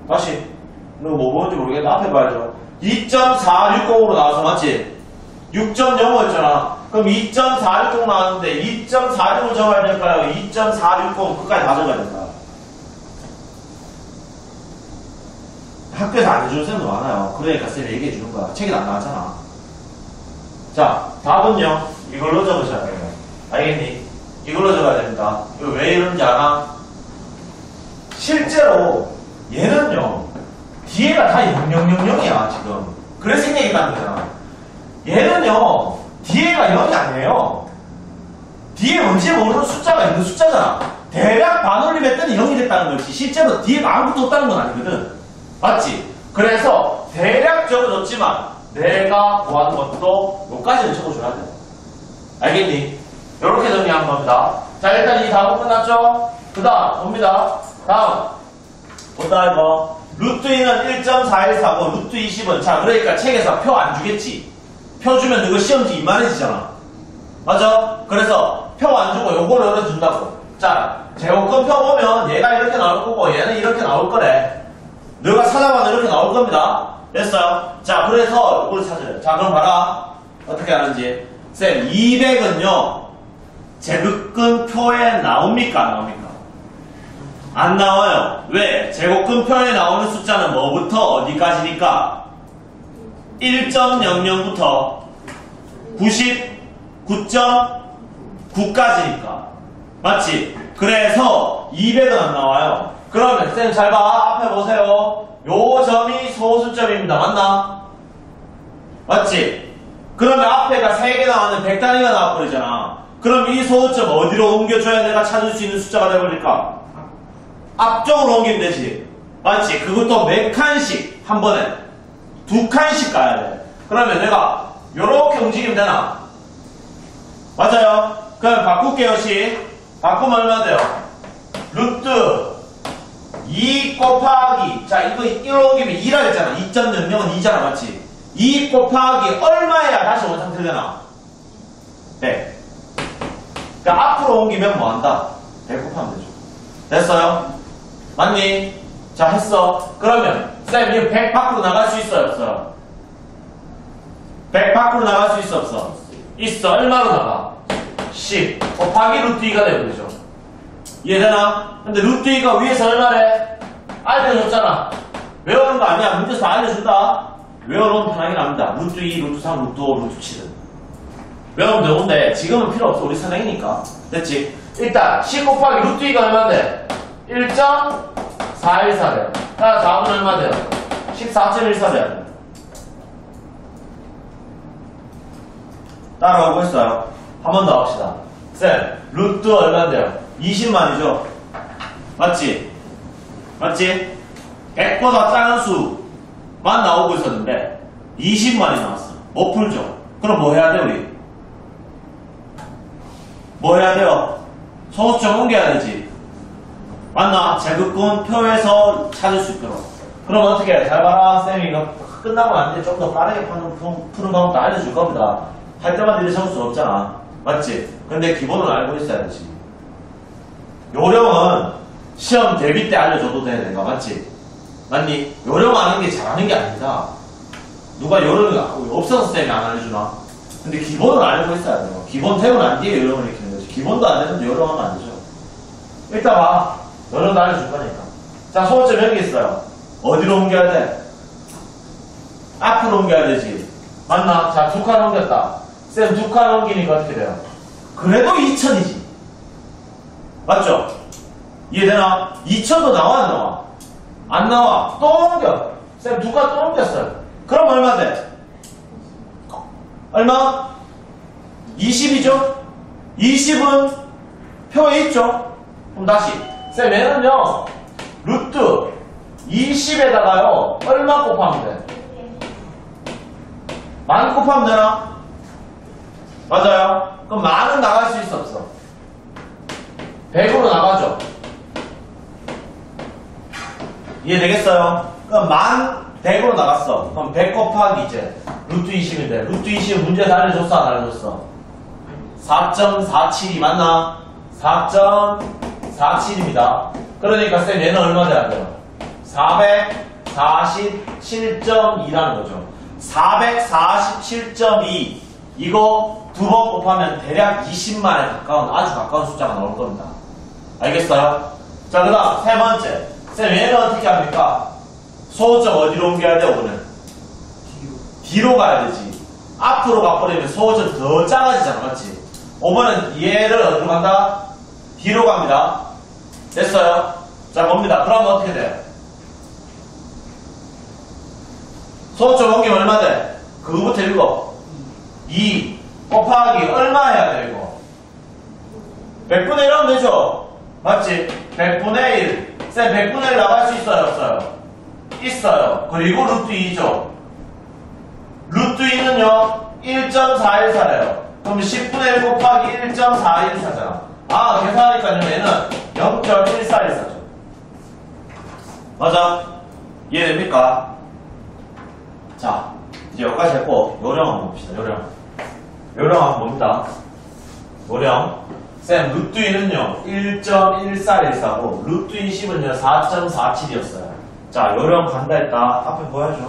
다시. 너 뭐 보는지 모르겠는데 앞에 봐야죠. 2.460으로 나와서 맞지? 6.05였잖아. 그럼 2.460 나왔는데 2.46을 적어야 될까요? 2.460 끝까지 다 적어야 될까요? 학교에서 안 해주는 쌤도 많아요. 그러니까 쌤이 얘기해 주는 거야. 책에 안 나왔잖아. 자, 답은요. 이걸로 적으셔야 돼요. 알겠니? 이걸로 적어야 됩니다. 이거 왜 이런지 알아? 실제로 얘는요. 뒤에가 다 0000이야 지금. 그래서 생략했다는 거잖아. 얘는요. 뒤에가 0이 아니에요. 뒤에 뭔지 모르는 숫자가 있는 숫자잖아. 대략 반올림했더니 0이 됐다는 거지. 실제로 뒤에가 아무것도 없다는 건 아니거든. 맞지? 그래서 대략 적어줬지만 내가 구하는 것도 여기까지는 적어줘야 돼. 알겠니? 이렇게 정리한 겁니다. 자 일단 이 답은 끝났죠? 그 다음 봅니다. 다음 보다 이거 루트 2는 1.414고 루트 20은 자 그러니까 책에서 표 안 주겠지. 표 주면 이거 시험지 이만해지잖아. 맞아? 그래서 표 안 주고 요걸 열어준다고. 자 제곱근 표 보면 얘가 이렇게 나올 거고 얘는 이렇게 나올 거래. 너가 찾아봐도 이렇게 나올 겁니다. 됐어요? 자, 그래서 이걸 찾아요. 자, 그럼 봐라. 어떻게 하는지. 쌤, 200은요, 제곱근 표에 나옵니까? 안 나옵니까? 안 나와요. 왜? 제곱근 표에 나오는 숫자는 뭐부터 어디까지니까? 1.00부터 99.9까지니까. 맞지? 그래서 200은 안 나와요. 그러면 쌤잘 봐. 앞에 보세요. 요 점이 소수점입니다. 맞나? 맞지? 그러면 앞에가 3개 나왔는데 100단위가 나와버리잖아. 그럼 이 소호점 어디로 옮겨줘야 내가 찾을 수 있는 숫자가 되버릴까? 앞쪽으로 옮기면 되지. 맞지? 그것도 몇 칸씩 한 번에 두 칸씩 가야 돼. 그러면 내가 요렇게 움직이면 되나? 맞아요. 그럼 바꿀게요, 시. 바꾸면 얼마 돼요? 루트 2 곱하기 자 이거 1로 옮기면 2라 했잖아 2.00은 2잖아 맞지? 2 곱하기 얼마야 다시 원상태 되나? 100 그러니까 앞으로 옮기면 뭐한다? 100 곱하면 되죠 됐어요? 맞니? 자 했어 그러면 쌤 이거 100 밖으로 나갈 수 있어요 없어요? 100 밖으로 나갈 수 있어 없어? 있어 얼마로 나가? 10 곱하기 루트 2가 되면 되죠 이해되나? 근데 루트 2가 위에서 얼마래? 알려줬잖아. 외우는 거 아니야. 문제에서 다 알려준다. 외워놓으면 편하긴 합니다. 루트 2, 루트 3, 루트 5, 루트 7은. 외우면 되는데 지금은 필요 없어. 우리 선행이니까. 됐지? 일단 10 곱하기 루트 2가 얼마인데? 1.414래. 자, 다음은 얼마 돼요? 14.14 돼야 돼. 따라오고 있어요. 한 번 더 합시다. 쌤, 루트 얼마인데요? 20만이죠? 맞지? 맞지? 100보다 작은 수만 나오고 있었는데 20만이 나왔어. 못 풀죠? 그럼 뭐 해야 돼 우리? 뭐 해야 돼요? 소수점 옮겨야 되지. 맞나? 제급군 표에서 찾을 수 있도록. 그럼 어떻게 해? 잘 봐라 쌤이 이거 끝나고 안 돼. 좀더 빠르게 푸는, 푸는 방법도 알려줄 겁니다. 할 때마다 이렇게 적을 수 없잖아. 맞지? 근데 기본을 알고 있어야 되지. 요령은 시험 대비 때 알려줘도 돼, 내가. 맞지? 맞니? 요령 아는 게 잘하는 게 아니다. 누가 요령이 없어서 쌤이 안 알려주나? 근데 기본을 알고 있어야 돼요. 기본 태우고 난 뒤에 요령을 익히는 거지. 기본도 안 되는데 요령하면 안 되죠. 일단 봐. 요령도 알려줄 거니까. 자, 소호점 여기 있어요. 어디로 옮겨야 돼? 앞으로 옮겨야 되지. 맞나? 자, 두 칸 옮겼다. 쌤, 두 칸 옮기니까 어떻게 돼요? 그래도 2000이지. 맞죠? 이해되나? 2000도 나와, 안 나와? 안 나와. 또 옮겨. 쌤, 두칸또 옮겼어요. 그럼 얼마 돼? 얼마? 20이죠? 20은 표에 있죠? 그럼 다시. 쌤, 얘는요, 루트 20에다가요, 얼마 곱하면 돼? 만 곱하면 되나? 맞아요. 그럼 만은 나갈 수 있어, 없어? 100으로 나가죠? 이해되겠어요? 그럼 만 100으로 나갔어. 그럼 100 곱하기 이제 루트 20인데 루트 20 문제에서 알려줬어 안 알려줬어? 4.47이 맞나? 4.47입니다. 그러니까 쌤 얘는 얼마 돼야 돼요? 447.2라는 거죠. 447.2 이거 두 번 곱하면 대략 20만에 가까운 아주 가까운 숫자가 나올 겁니다. 알겠어요? 자, 그 다음 세 번째. 쌤, 얘는 어떻게 합니까? 소호점 어디로 옮겨야 돼, 오늘? 뒤로. 뒤로 가야 되지. 앞으로 가버리면 소호점 더 작아지잖아, 맞지? 5번은 얘를 어디로 간다? 뒤로 갑니다. 됐어요? 자, 봅니다. 그럼 어떻게 돼요? 소호점 옮기면 얼마 돼? 그거부터 읽어. 2 곱하기 얼마 해야 돼, 이거? 100분의 1 하면 되죠? 맞지? 100분의 1. 쌤, 100분의 1 나갈 수 있어요, 없어요? 있어요. 그리고 루트 2죠. 루트 2는요, 1.414래요. 그럼 10분의 1 곱하기 1.414잖아. 아, 계산하니까요, 얘는 0.1414죠. 맞아? 이해됩니까? 자, 이제 여기까지 했고, 요령 한번 봅시다, 요령. 요령 한번 봅니다. 요령. 쌤, 루트 2는요, 1.1414고, 루트 20은요, 4.47이었어요. 자, 요령 간다 했다. 앞에 보여줘.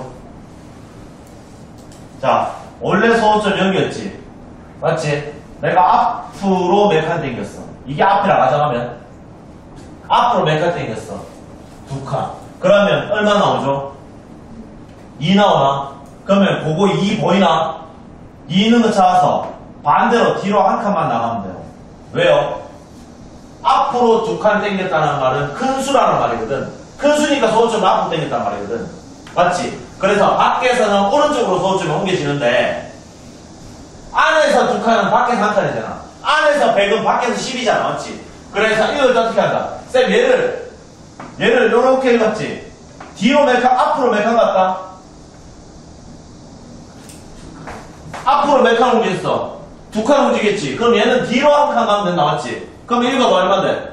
자, 원래 소호점 여기였지. 맞지? 내가 앞으로 몇칸 땡겼어. 이게 앞이라 가정하면, 앞으로 몇칸 땡겼어? 두 칸. 그러면 얼마 나오죠? 2 나오나? 그러면 그거 2 보이나? 2는 찾아서 반대로 뒤로 한 칸만 나가면 돼요. 왜요? 앞으로 두칸 땡겼다는 말은 큰 수라는 말이거든. 큰 수니까 소호점 앞으로 땡겼단 말이거든. 맞지? 그래서 밖에서는 오른쪽으로 소호점이 옮겨지는데 안에서 두 칸은 밖에서 한 칸이잖아. 안에서 100은 밖에서 10이잖아. 맞지? 그래서 이걸 어떻게 한다? 쌤, 얘를, 얘를 이렇게 읽었지? 뒤로 몇 칸, 앞으로 몇칸 갔다? 앞으로 몇칸 움직였어? 두 칸 움직였지? 그럼 얘는 뒤로 한 칸 가면. 맞지? 그럼 읽어봐, 얼마 돼?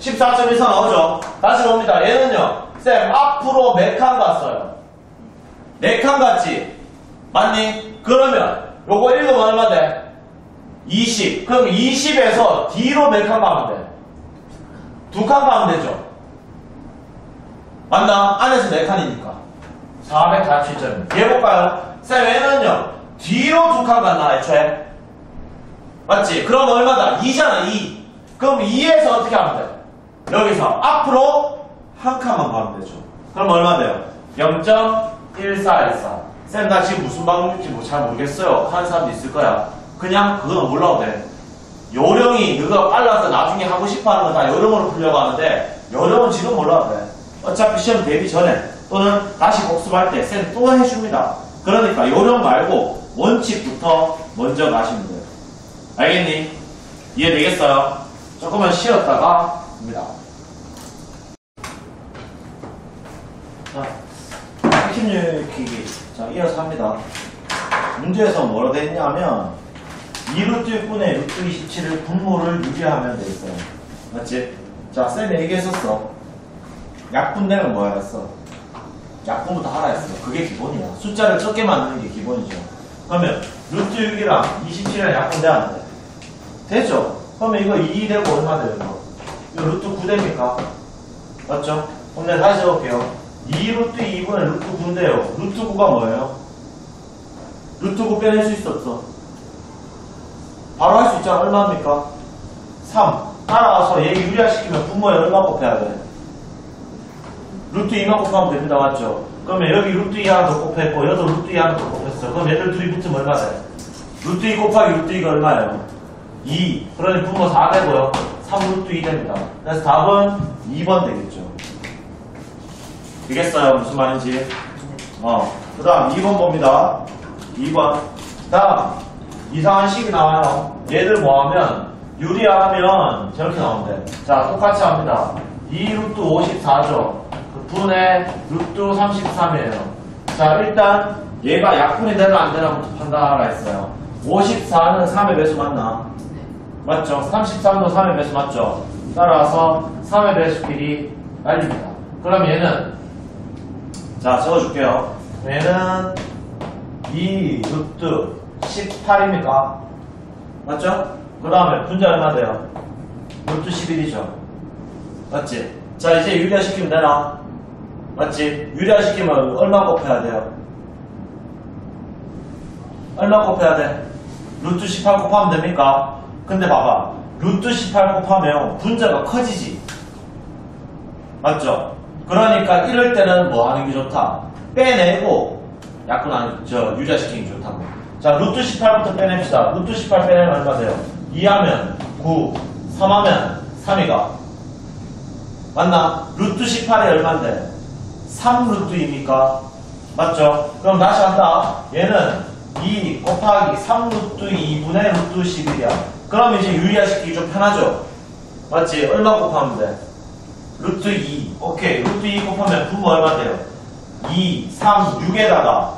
14점. 14.14 나오죠? 다시 봅니다. 얘는요, 쌤, 앞으로 몇칸 갔어요? 네칸 갔지? 맞니? 그러면, 요거 읽으면 얼마 돼? 20. 그럼 20에서 뒤로 몇칸 가면 돼? 두 칸 가면 되죠? 맞나? 안에서 네 칸이니까. 447점. 얘 볼까요? 쌤, 얘는요, 뒤로 두 칸 갔나, 애초에? 맞지? 그럼 얼마다? 2잖아, 2. 그럼 2에서 어떻게 하면 돼? 여기서 앞으로 한 칸만 가면 되죠. 그럼 얼마 돼요? 0.1414. 쌤, 나 지금 무슨 방법인지 뭐 잘 모르겠어요. 하는 사람도 있을 거야. 그냥 그거는 몰라도 돼. 요령이 너가 빨라서 나중에 하고 싶어 하는 건다 요령으로 풀려고 하는데, 요령은 지금 몰라도 돼. 어차피 시험 대비 전에 또는 다시 복습할 때 쌤 또 해줍니다. 그러니까 요령 말고 원칙부터 먼저 가시면 돼요. 알겠니? 이해되겠어요? 조금만 쉬었다가 합니다. 자, 핵심 유익기. 자, 이어서 합니다. 문제에서 뭐라 돼 있냐면 2루트 6분의 루트 27을 분모를 유지하면 돼 있어요. 맞지? 자, 쌤이 얘기했었어. 약분되면 뭐야 했어? 약분부터 하라 했어. 그게 기본이야. 숫자를 적게 만드는 게 기본이죠. 그러면 루트 6이랑 27이랑 약분 돼 안 돼? 되죠? 그러면 이거 2 되고 얼마 돼요? 이거? 이거 루트 9 됩니까? 맞죠? 그럼 내가 다시 해볼게요. 2 루트 2분의 루트 9인데요. 루트 9가 뭐예요? 루트 9 빼낼 수 있어 없어? 바로 할 수 있잖아. 얼마입니까? 3. 따라와서 얘 유리화시키면 분모에 얼마 곱해야 돼? 루트 2만 곱하면 됩니다. 맞죠? 그러면 여기 루트 2 하나 더 곱했고 여기도 루트 2 하나 더 곱했어. 그럼 얘들 둘이 붙으면 얼마 돼? 루트 2 곱하기 루트 2가 얼마예요? 2. 그러니 분모 4 되고요. 3 루트 2 됩니다. 그래서 답은 2번 되겠죠. 되겠어요? 무슨 말인지? 어. 그 다음 2번 봅니다. 2번. 다음. 이상한 식이 나와요. 얘들 뭐 하면, 유리하면 저렇게 나온대. 자, 똑같이 합니다. 2 루트 54죠. 그 분의 루트 33이에요. 자, 일단 얘가 약분이 되나 안 되나부터 판단하라 했어요. 54는 3의 배수 맞나? 네. 맞죠? 33도 3의 배수 맞죠? 따라서 3의 배수끼리 날립니다. 그럼 얘는 자 적어줄게요. 얘는 2 루트 18입니까? 맞죠? 그 다음에 분자 얼마 돼요? 루트 11이죠. 맞지? 자 이제 유리화시키면 되나? 맞지? 유리화시키면 얼마 곱해야 돼요? 얼마 곱해야 돼? 루트 18 곱하면 됩니까? 근데 봐봐. 루트 18 곱하면 분자가 커지지. 맞죠? 그러니까 이럴 때는 뭐 하는 게 좋다? 빼내고 약분 아니, 저, 유자시키는 게 좋다고. 자, 루트 18부터 빼냅시다. 루트 18 빼내면 얼마 돼요? 2하면 9, 3하면 3이가. 맞나? 루트 18이 얼만데? 3 루트입니까? 맞죠? 그럼 다시 한다. 얘는 2 곱하기 3 루트 2분의 루트 11이야. 그럼 이제 유리화시키기 좀 편하죠? 맞지? 얼마 곱하면 돼? 루트 2. 오케이. 루트 2 곱하면 분모 얼마 돼요? 2, 3, 6에다가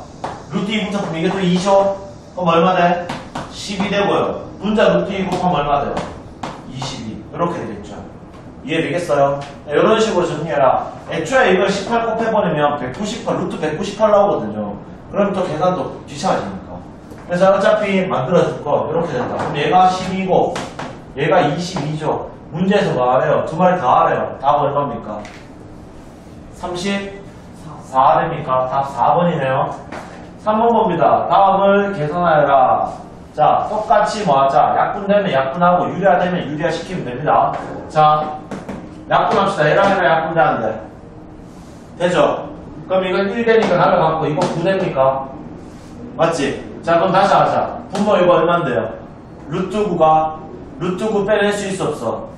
루트 2 붙었으면 이게 또 2죠? 그럼 얼마 돼? 12 되고요. 분자 루트 2 곱하면 얼마 돼요? 22. 이렇게 되겠죠. 이해되겠어요? 이런 식으로 정리해라. 애초에 이걸 18 곱해버리면 198, 루트 198 나오거든요. 그럼 또 계산도 귀찮아지니까. 그래서 어차피 만들어줄 거 이렇게 된다. 그럼 얘가 12고 얘가 22죠. 문제에서 뭐 하래요? 두 마리 다 하래요. 답 얼마입니까? 34 됩니까? 답 4번이네요. 3번 봅니다. 다음을 계산하여라. 자, 똑같이 뭐 하자. 약분되면 약분하고 유리화되면 유리화 시키면 됩니다. 자, 약분합시다. 얘랑 얘랑 약분되는데. 되죠? 그럼 이건 1 되니까 날아갔고, 이거 9 됩니까? 맞지? 자, 그럼 다시 하자. 분모 이거 얼만데요? 루트 9가 루트 9 빼낼 수 있어 없어?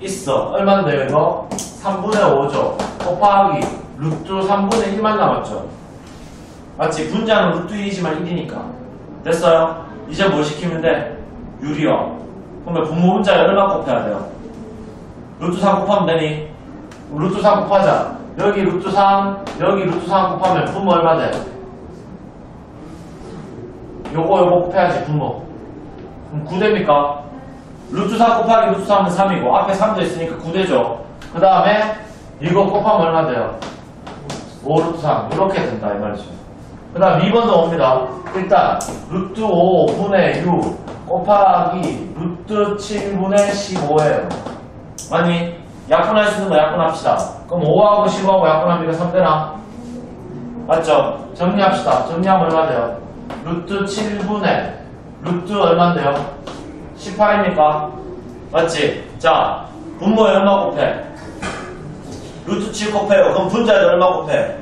있어. 얼만데요 이거? 3분의 5죠. 곱하기 루트 3분의 1만 남았죠. 맞지? 분자는 루트 1이지만 1이니까. 됐어요? 이제 뭘 시키면 돼? 유리화. 그러면 분모 분자에 얼마 곱해야 돼요? 루트 3 곱하면 되니? 루트 3 곱하자. 여기 루트 3, 여기 루트 3 곱하면 분모 얼마 돼? 요거 요거 곱해야지 분모. 그럼 9대입니까? 루트 4 곱하기 루트 3은 3이고 앞에 3도 있으니까 9대죠. 그 다음에 이거 곱하면 얼마 돼요? 5 루트 3 이렇게 된다 이 말이죠. 그 다음 2번도 옵니다. 일단 루트 5분의 6 곱하기 루트 7분의 15예요. 아니 약분할 수 있는 거 약분합시다. 그럼 5하고 15하고 약분하니까 3되나? 맞죠? 정리합시다. 정리하면 얼마 돼요? 루트 7분의 루트 얼마인데요? 18입니까? 맞지? 자, 분모에 얼마 곱해? 루트 7 곱해요. 그럼 분자에 얼마 곱해?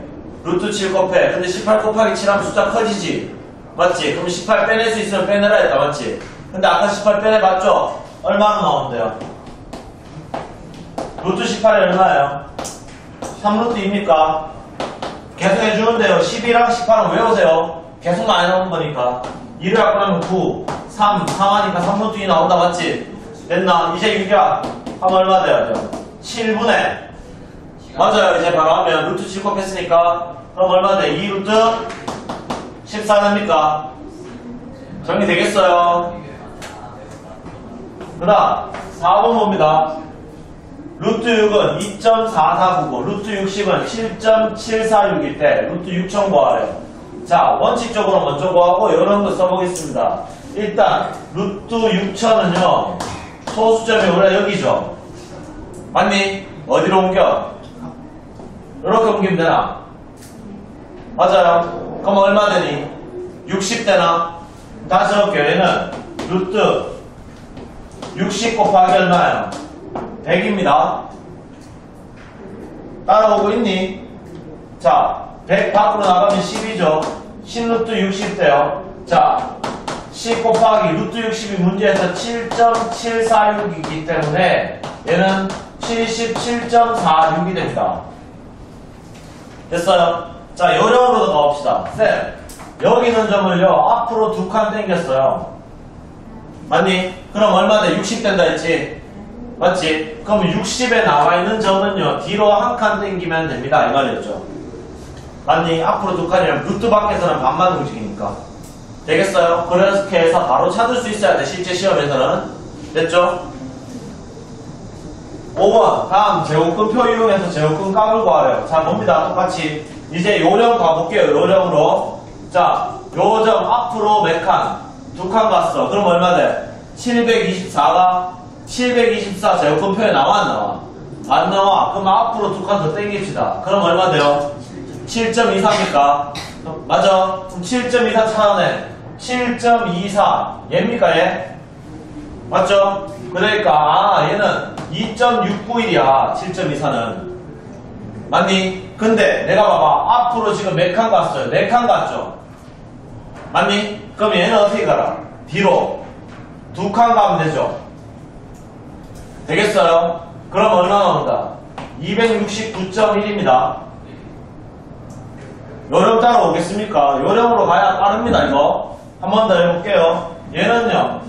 루트 7 곱해. 근데 18 곱하기 7하면 숫자 커지지? 맞지? 그럼 18 빼낼 수 있으면 빼내라 했다. 맞지? 근데 아까 18 빼내 봤죠? 얼마나 나온대요? 루트 18이 얼마예요? 3루트입니까? 계속 해주는데요. 10이랑 18은 외우세요. 계속 많이 나오는 거니까. 2를 약분하면 9, 3, 4하니까 3루트 2 나온다. 맞지? 됐나? 이제 6이야. 하면 얼마 돼야 돼요? 7분의 맞아요. 이제 바로 하면 루트 7 곱했으니까 그럼 얼마 돼? 2루트 14 됩니까? 정리되겠어요? 그 다음 4번 봅니다. 루트 6은 2.4499, 루트 60은 7.746일 때 루트 6천 구하래요. 자, 원칙적으로 먼저 구하고 이런 거 써보겠습니다. 일단 루트 6천은요 소수점이 원래 여기죠. 맞니? 어디로 옮겨? 이렇게 옮기면 되나? 맞아요. 그럼 얼마 되니? 60 되나? 다시 해볼게요. 얘는 루트 60 곱하기 얼마예요? 100입니다. 따라오고 있니? 자, 100 밖으로 나가면 10이죠. 10 루트 60 돼요. 자, 10 곱하기 루트 60이 문제에서 7.746이기 때문에 얘는 77.46이 됩니다. 됐어요? 자, 요령으로 가봅시다. 쌤, 여기 있는 점을요, 앞으로 두 칸 당겼어요. 맞니? 그럼 얼마 돼? 60 된다 했지? 맞지? 그럼 60에 나와 있는 점은요, 뒤로 한 칸 당기면 됩니다. 이 말이었죠. 맞니? 앞으로 두 칸이면 루트 밖에서는 반만 움직이니까. 되겠어요? 그렇게 해서 바로 찾을 수 있어야 돼, 실제 시험에서는. 됐죠? 5번 다음 제곱근표 이용해서 제곱근 값을 구하래요. 자 봅니다. 똑같이 이제 요령 가볼게요. 요령으로 자 요점 앞으로 몇 칸? 두 칸 갔어. 그럼 얼마 돼? 724가 724 제곱근표에 나와 안 나와? 안 나와. 그럼 앞으로 두 칸 더 땡깁시다. 그럼 얼마 돼요? 7.24입니까? 맞아. 그럼 7.24 차원에 7.24 얘입니까 얘? 맞죠? 그러니까 아 얘는 2.691이야 7.24는 맞니? 근데 내가 봐봐 앞으로 지금 몇 칸 갔어요? 4칸 갔죠? 맞니? 그럼 얘는 어떻게 가라? 뒤로 두 칸 가면 되죠? 되겠어요? 그럼 얼마 나온다? 269.1입니다 요령 따로 오겠습니까? 요령으로 가야 빠릅니다 이거 한 번 더 해볼게요 얘는요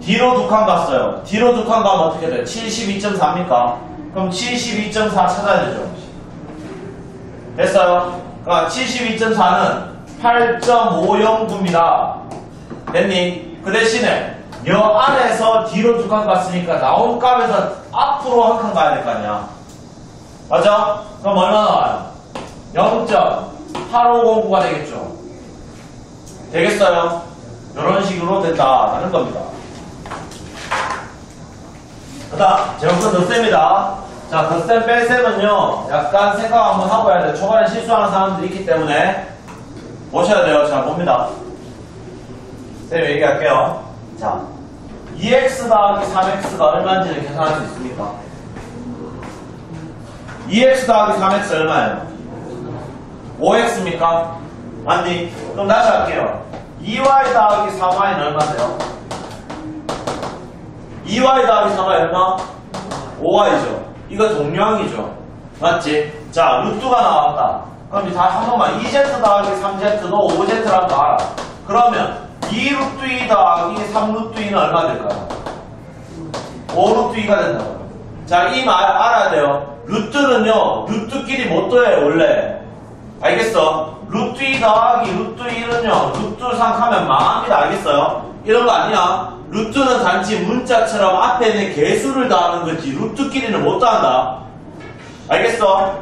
뒤로 두 칸 갔어요. 뒤로 두 칸 가면 어떻게 돼요? 72.4입니까? 그럼 72.4 찾아야 되죠. 됐어요? 그러니까 72.4는 8.509입니다. 됐니? 그 대신에 여 안에서 뒤로 두 칸 갔으니까 나온 값에서 앞으로 한 칸 가야 될 거 아니야. 맞아? 그럼 얼마 나와요? 0.8509가 되겠죠. 되겠어요? 이런 식으로 된다는 겁니다. 그 다음, 제곱근 덧셈이다. 자, 덧셈 뺄셈은요, 약간 생각 한번 하고 해야 돼요. 초반에 실수하는 사람들이 있기 때문에, 보셔야 돼요. 자, 봅니다. 쌤 얘기할게요. 자, 2x 더하기 3x가 얼마인지를 계산할 수 있습니까? 2x 더하기 3x 얼마예요? 5x입니까? 맞니? 그럼 다시 할게요. 2y 더하기 3y는 얼마 돼요? 2y 더하기 3y 얼마? 5y죠. 이거 동량이죠. 맞지? 자, 루트가 나왔다. 그럼 다한 번만 2z 더하기 3z도 5z라는 거 알아. 그러면 2루트 2 더하기 3루트 2는 얼마 될까요? 5루트 2가 된다고요. 자, 이 말 알아야 돼요. 루트는요, 루트끼리 못 더해요, 원래. 알겠어? 루트 2 더하기 루트 1은요, 루트 3 하면 망합니다. 알겠어요? 이런 거 아니야. 루트는 단지 문자처럼 앞에 있는 계수를 더하는 거지, 루트끼리는 못 더한다. 알겠어?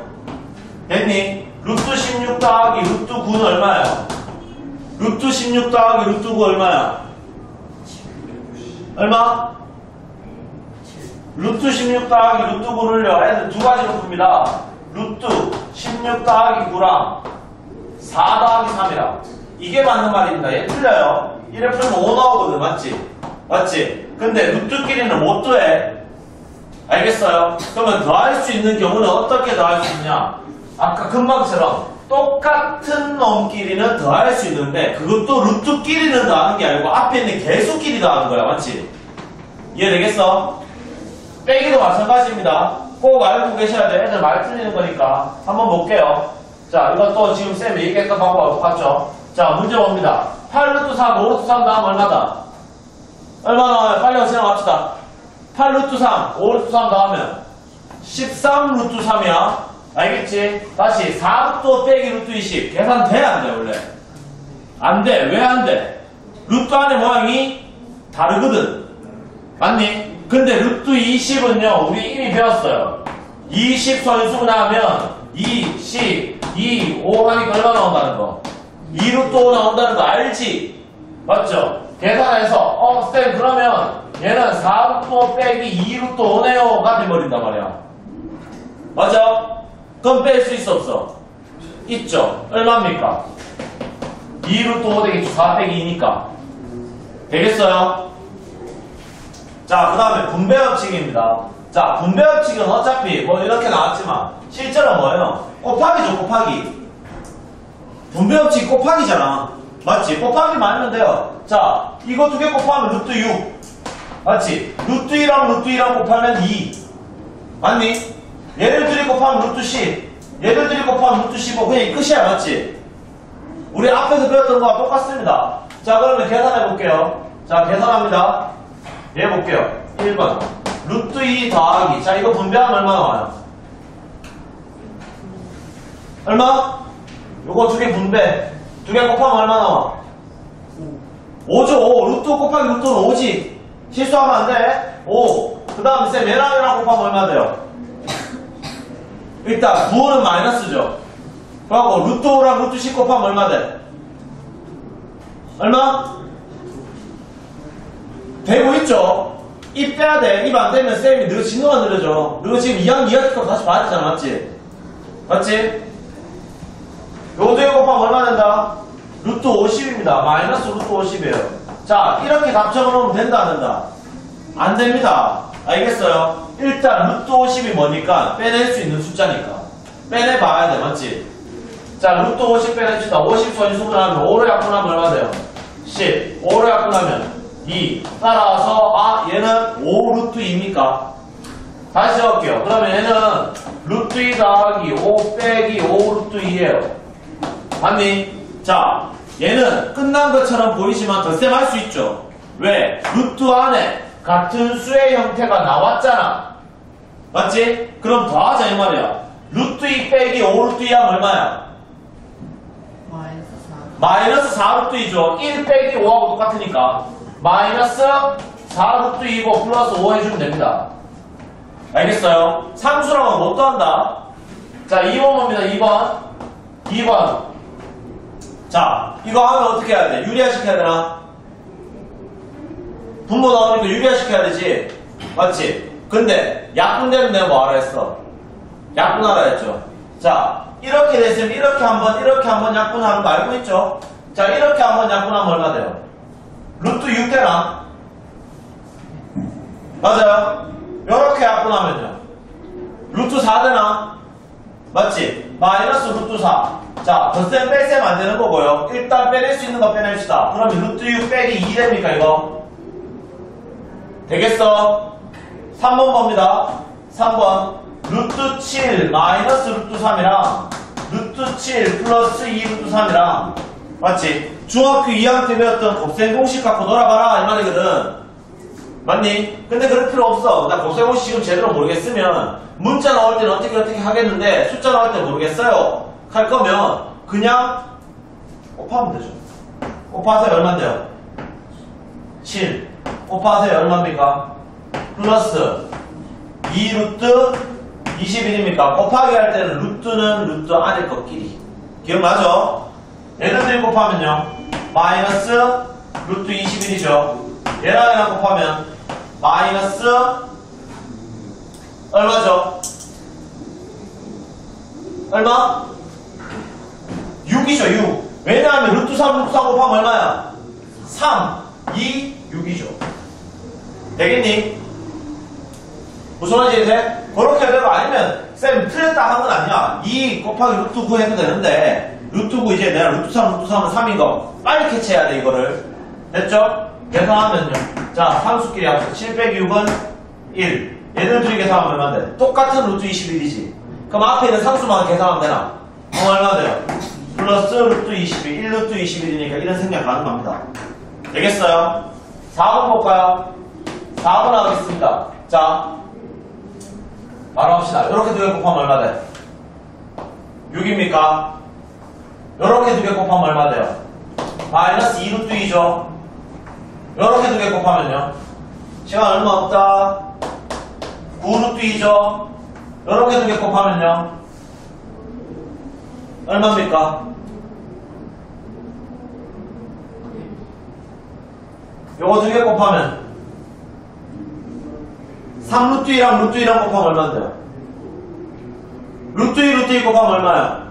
됐니? 루트 16 더하기 루트 9는 얼마야? 루트 16 더하기 루트 9 얼마야? 얼마? 루트 16 더하기 루트 9를요, 애들 두 가지로 풉니다. 루트 16 더하기 9랑 4 더하기 3이랑. 이게 맞는 말입니다. 얘 틀려요. 이래 풀면 5 나오거든, 맞지? 맞지? 근데 루트끼리는 못 더해. 알겠어요? 그러면 더할 수 있는 경우는 어떻게 더할 수 있냐? 아까 금방처럼 똑같은 놈끼리는 더할 수 있는데 그것도 루트끼리는 더하는 게 아니고 앞에 있는 개수끼리 더하는 거야, 맞지? 이해되겠어? 빼기도 마찬가지입니다. 꼭 알고 계셔야 돼. 애들 말 틀리는 거니까. 한번 볼게요. 자, 이것도 지금 쌤이 얘기했던 방법과 똑같죠? 자, 문제 봅니다. 8루트 3, 5루트 3 다음 얼마다? 얼마 나와요? 빨리 진행합시다. 8루트 3, 5루트 3 더하면 13루트 3이야. 알겠지? 다시 4루트 빼기 루트 20. 계산 돼? 안 돼, 원래? 안 돼. 왜 안 돼? 루트 안의 모양이 다르거든. 맞니? 근데 루트 20은요, 우리 이미 배웠어요. 20 선수분하면 2, 10, 2, 5 하니까 얼마 나온다는 거? 2루트 5 나온다는 거 알지? 맞죠? 계산해서, 어, 쌤, 그러면 얘는 4루트 5 빼기 2루트 5네요가 돼버린단 말이야. 맞아? 그럼 뺄 수 있어, 없어? 있죠? 얼마입니까? 2루트 5 되겠죠? 4 빼기 2니까. 되겠어요? 자, 그 다음에 분배법칙입니다. 자, 분배법칙은 어차피 뭐 이렇게 나왔지만 실제로 뭐예요? 곱하기죠, 곱하기. 분배법칙 곱하기잖아. 맞지? 곱하기만 하면 돼요. 자, 이거 두 개 곱하면 루트 6. 맞지? 루트 1랑 루트 2랑 곱하면 2. 맞니? 얘를 둘이 곱하면 루트 10. 얘를 둘이 곱하면 루트 15. 그냥 끝이야, 맞지? 우리 앞에서 배웠던 거와 똑같습니다. 자, 그러면 계산해 볼게요. 자, 계산합니다. 얘 볼게요. 1번. 루트 2 더하기. 자, 이거 분배하면 얼마 나와요? 얼마? 요거 두 개 분배. 두 개 곱하면 얼마 나와? 5죠, 5. 루트 곱하기 루트는 5지. 실수하면 안 돼. 5. 그 다음, 쌤, 얘랑 얘랑 곱하면 얼마 돼요? 일단, 9는 마이너스죠. 그리고 루트 5랑 루트 10 곱하면 얼마 돼? 얼마? 되고 있죠? 입 빼야 돼. 입 안 되면 쌤이 너 진도가 느려져. 너 지금 2학년 2학기 거 다시 봐야 되잖아. 맞지? 맞지? 요두개 곱하면 얼마 된다? 루트 50입니다. 마이너스 루트 50이에요. 자, 이렇게 답 적어놓으면 된다, 안 된다? 안 됩니다. 알겠어요? 일단 루트 50이 뭐니까 빼낼 수 있는 숫자니까. 빼내봐야 돼. 맞지? 자, 루트 50 빼냅시다. 50 소인수분해 하면 5로 약분하면 얼마 돼요? 10. 5로 약분하면 2. 따라서, 아, 얘는 5 루트 2입니까? 다시 적을게요. 그러면 얘는 루트 2 더하기 5 빼기 5 루트 2예요. 맞니? 자, 얘는 끝난 것처럼 보이지만 덧셈 할 수 있죠. 왜? 루트 안에 같은 수의 형태가 나왔잖아. 맞지? 그럼 더하자 이 말이야. 루트 2 빼기 5 루트 2 하면 얼마야? 마이너스 4. 마이너스 4루트 2죠. 1 빼기 5하고 똑같으니까. 마이너스 4루트 2고 플러스 5 해주면 됩니다. 알겠어요? 상수랑은 못 더한다. 자, 2번 봅니다. 2번. 2번. 자, 이거 하면 어떻게 해야 돼? 유리화 시켜야 되나? 분모 나오니까 유리화 시켜야 되지. 맞지? 근데 약분되면 내가 뭐하라 했어? 약분하라 했죠. 자, 이렇게 됐으면 이렇게 한번 이렇게 한번 약분하는 거 알고 있죠? 자, 이렇게 한번 약분하면 얼마 돼요? 루트 6 되나? 맞아요? 이렇게 약분하면요. 루트 4 되나? 맞지? 마이너스 루트 4. 자, 덧셈 뺄셈 안 되는 거고요. 일단 빼낼 수 있는 거 빼냅시다. 그러면 루트 6 빼기 2 됩니까, 이거? 되겠어? 3번 봅니다. 3번. 루트 7 마이너스 루트 3이랑 루트 7 플러스 2 루트 3이랑 맞지? 중학교 2학년 때 배웠던 곱셈 공식 갖고 놀아봐라 이 말이거든 맞니? 근데 그럴 필요 없어 나 곱셈 공식 지금 제대로 모르겠으면 문자 나올 때는 어떻게 어떻게 하겠는데 숫자 나올 때 모르겠어요 할 거면 그냥 곱하면 되죠 곱하세요 얼만데요? 7 곱하세요 얼마입니까? 플러스 2 루트 21입니까? 곱하기 할 때는 루트는 루트 안에 것끼리 기억나죠? 얘네들 곱하면요 마이너스 루트 21이죠 얘랑 얘랑 곱하면 마이너스 얼마죠? 얼마? 6이죠 6 왜냐하면 루트 3 루트 3 곱하면 얼마야? 3 2 6이죠 되겠니? 무슨 말인지 돼? 그렇게 해도 아니면 쌤 틀렸다 한 건 아니야 2 곱하기 루트 9 해도 되는데 루트 9 이제 내가 루트 3 루트 3은 3인 거 빨리 캐치해야 돼 이거를 됐죠? 계산하면요 자 상수끼리 합쳐 7 빼기 6은 1 얘들 둘이 계산하면 얼마인데? 똑같은 루트 21이지 그럼 앞에 있는 상수만 계산하면 되나? 그럼 얼마 돼요? 플러스 루트 21 1 루트 21이니까 이런 생각 가능합니다 되겠어요? 4번 볼까요? 4번 하겠습니다 자 바로 합시다. 이렇게 두 개 곱하면 얼마 돼? 6입니까? 이렇게 두 개 곱하면 얼마 돼요? 마이너스 2루트 2죠? 이렇게 두 개 곱하면요? 시간 얼마 없다. 9루트 2죠? 이렇게 두 개 곱하면요? 얼마입니까? 요거 두 개 곱하면 3루트 2랑 루트 2랑 곱하면 얼마인데요? 루트 2, 루트 2 곱하면 얼마야?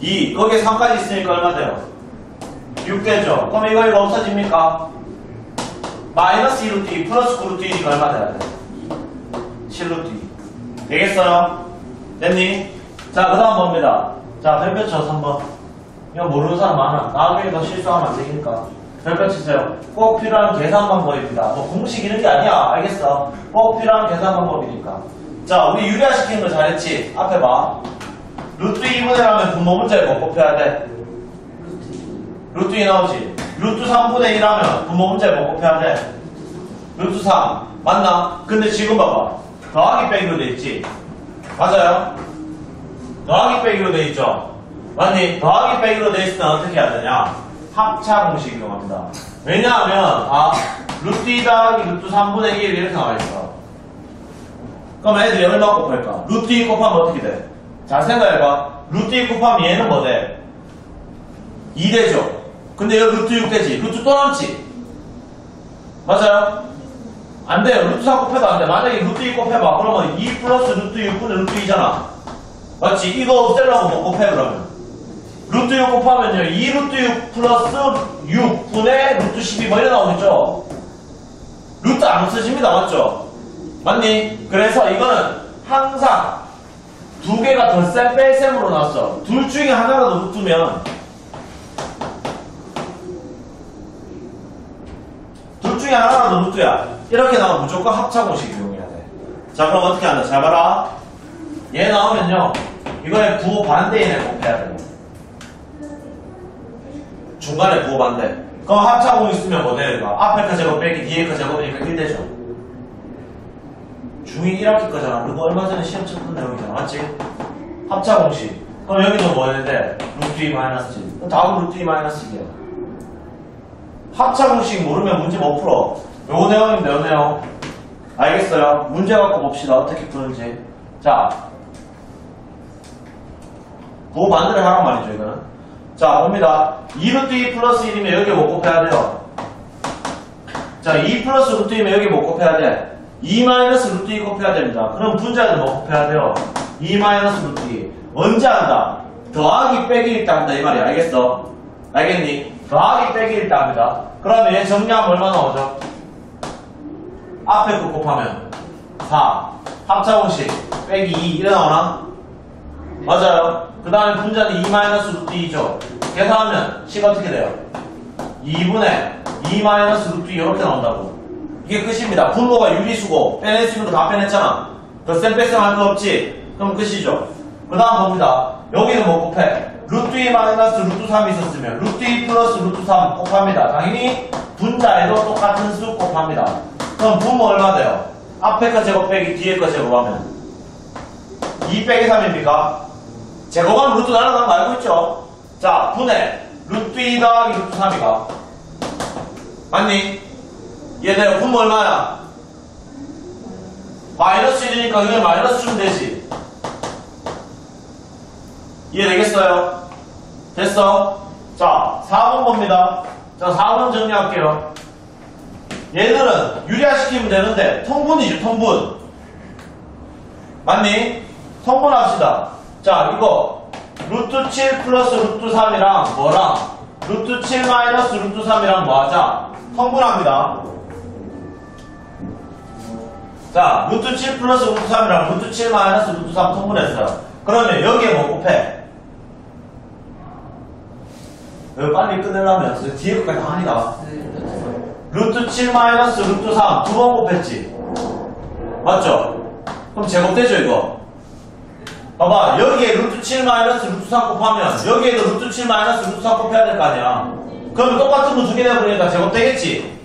2. 거기에 3까지 있으니까 얼마 돼요? 6 되죠? 그럼 이거 이거 없어집니까? 마이너스 2 루트 2 플러스 9 루트 2니까 얼마 돼야 돼? 7 루트 2. 되겠어요? 됐니? 자, 그 다음 봅니다. 자, 별표 쳐 3번. 이거 모르는 사람 많아. 나중에 더 실수하면 안 되니까. 별표 치세요. 꼭 필요한 계산 방법입니다. 뭐 공식 이런 게 아니야. 알겠어. 꼭 필요한 계산 방법이니까. 자, 우리 유리화 시키는 거 잘했지? 앞에 봐. 루트 2분의 1하면 분모 문자에 뭐 곱해야 돼? 루트 2 나오지? 루트 3분의 1 하면 분모 문자에 뭐 곱해야 돼? 루트 3. 맞나? 근데 지금 봐봐. 더하기 빼기로 돼 있지? 맞아요? 더하기 빼기로 돼 있죠? 맞니? 더하기 빼기로 돼 있으면 어떻게 해야 되냐? 합차 공식 이용합니다. 왜냐하면, 아, 루트 2 더하기 루트 3분의 1 이렇게 나와 있어. 그럼 애들이 얼마 곱할까? 루트 2 곱하면 어떻게 돼? 잘 생각해봐. 루트 2 곱하면 얘는 뭐 돼? 2 되죠? 근데 여기 루트 6 되지? 루트 또 남지? 맞아요? 안 돼요. 루트 4 곱해도 안 돼. 만약에 루트 2 곱해봐. 그러면 2 플러스 루트 6분의 루트 2잖아. 맞지? 이거 없애려고 뭐 곱해, 그러면. 루트 6 곱하면요. 2 루트 6 플러스 6분의 루트 12 뭐 이래 나오겠죠? 루트 안 없어집니다. 맞죠? 맞니? 그래서 이거는 항상 두 개가 덧셈 뺄셈으로 나왔어. 둘 중에 하나라도 루트면 둘 중에 하나라도 루트야. 이렇게 나오면 무조건 합차 공식 이용해야 돼. 자, 그럼 어떻게 하나? 잘 봐라. 얘 나오면요. 이거에 부호 반대인에 곱해야 돼. 중간에 부호 반대. 그럼 합차 공식 쓰면 뭐 돼요? 이거? 앞에 거 제곱 빼기 뒤에 거 제곱이니까 1 되죠. 중2 1학기 거잖아. 그리고 얼마 전에 시험 쳤던 내용이잖아. 맞지? 합차 공식. 그럼 여기도 뭐 돼? 루트 2 마이너스 7. 답은 루트 2 마이너스 2야. 합차 공식 모르면 문제 못 풀어. 요 내용입니다, 요 내용. 알겠어요? 문제 갖고 봅시다. 어떻게 푸는지. 자. 그거 반대로 하란 말이죠, 이거는. 자, 봅니다. 2루트 2 플러스 1이면 여기 못 곱해야 돼요. 자, 2 플러스 루트 2면 여기 못 곱해야 돼. 2 마이너스 루트 2 곱해야 됩니다. 그럼 분자는 뭐 곱해야 돼요? 2 마이너스 루트 2. 언제 한다? 더하기 빼기일 때 한다 이 말이야. 알겠어? 알겠니? 더하기 빼기일 때 합니다. 그러면 얘 정리하면 얼마 나오죠? 앞에 거 곱하면 4. 합차 공식 빼기 2 이래 나오나? 맞아요. 그 다음에 분자는 2 마이너스 루트 2죠. 계산하면 C가 어떻게 돼요? 2분의 2 마이너스 루트 2 이렇게 나온다고. 이게 끝입니다. 분모가 유리수고 빼낼 수 있는 거 다 빼냈잖아. 덧셈 뺄셈 할 거 없지? 그럼 끝이죠. 그 다음 봅니다. 여기는 뭐 곱해? 루트 2 마이너스 루트 3이 있었으면 루트 2 플러스 루트 3 곱합니다. 당연히 분자에도 똑같은 수 곱합니다. 그럼 분모 얼마 돼요? 앞에 거 제곱 빼기 뒤에 거 제곱하면 2 빼기 3입니까? 제곱하면 루트 날아가는 거 알고 있죠? 자, 분해 루트 2 더하기 루트 3이가 맞니? 얘들 분모 얼마야? 마이너스 1이니까 그냥 마이너스 주면 되지. 이해되겠어요? 됐어? 자, 4번 봅니다. 자, 4번 정리할게요. 얘들은 유리화시키면 되는데, 통분이죠, 통분. 맞니? 통분합시다. 자, 이거, 루트 7 플러스 루트 3이랑 뭐랑, 루트 7 마이너스 루트 3이랑 뭐 하자? 통분합니다. 자, 루트 7 플러스 루트 3이랑 루트 7 마이너스 루트 3 통분했어요. 그러면 여기에 뭐 곱해? 여기 빨리 끝내려면 저 뒤에 것까지 다 하니까. 루트 7 마이너스 루트 3 두 번 곱했지? 맞죠? 그럼 제곱되죠, 이거? 봐봐, 여기에 루트 7 마이너스 루트 3 곱하면 여기에도 루트 7 마이너스 루트 3 곱해야 될 거 아니야? 그러면 똑같은 거 두 개 내버리니까 제곱 되겠지?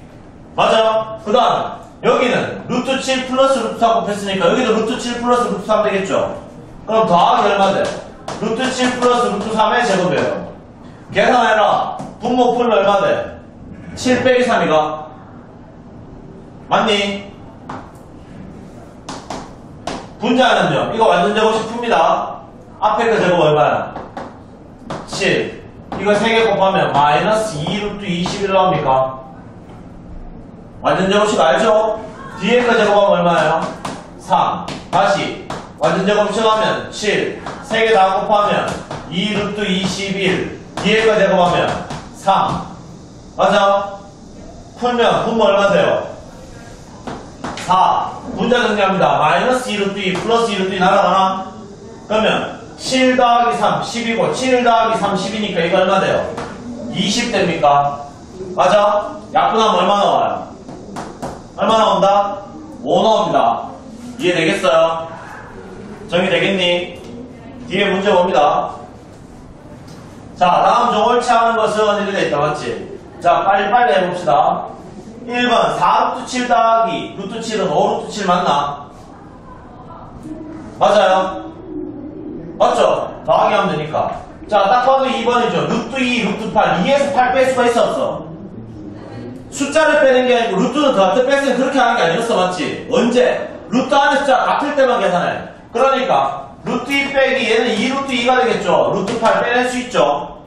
맞아? 그 다음, 여기는 루트 7 플러스 루트 3 곱했으니까 여기도 루트 7 플러스 루트 3 되겠죠? 그럼 더하기 얼마 돼? 루트 7 플러스 루트 3의 제곱이에요. 계산해라. 분모풀 얼마 돼? 7 빼기 3이가? 맞니? 분자는요, 이거 완전 제곱식 풉니다. 앞에 거 제곱 얼마야? 7. 이거 3개 곱하면 마이너스 2 루트 21 나옵니까? 완전 제곱식 알죠? 뒤에 거 제곱하면 얼마예요? 3. 다시. 완전 제곱식 하면 7. 3개 다 곱하면 2 루트 21. 뒤에 거 제곱하면 3. 맞아? 풀면 분모 얼마 돼요? 4. 분자 정리합니다. 마이너스 2 루트 2 플러스 2 루트 2 날아가나? 그러면 7 더하기 3 10이고 7 더하기 3 10이니까 이거 얼마 돼요? 20 됩니까? 맞아? 약분하면 얼마 나와요? 얼마 나온다? 5 나옵니다. 이해되겠어요? 정리되겠니? 뒤에 문제 봅니다. 자, 다음 좀 옳지 않은 것은 이렇게 돼 있다, 맞지? 자, 빨리빨리 해봅시다. 1번, 4루트 7 더하기, 루트 7은 5루트 7 맞나? 맞아요? 맞죠? 더하기 하면 되니까. 자, 딱 봐도 2번이죠. 루트 2, 루트 8. 2에서 8 뺄 수가 있어, 없어? 숫자를 빼는 게 아니고, 루트는 덧셈 뺄셈은 그렇게 하는 게 아니었어, 맞지? 언제? 루트 안에 숫자 같을 때만 계산해. 그러니까, 루트 2 빼기 얘는 2 루트 2가 되겠죠? 루트 8 빼낼 수 있죠?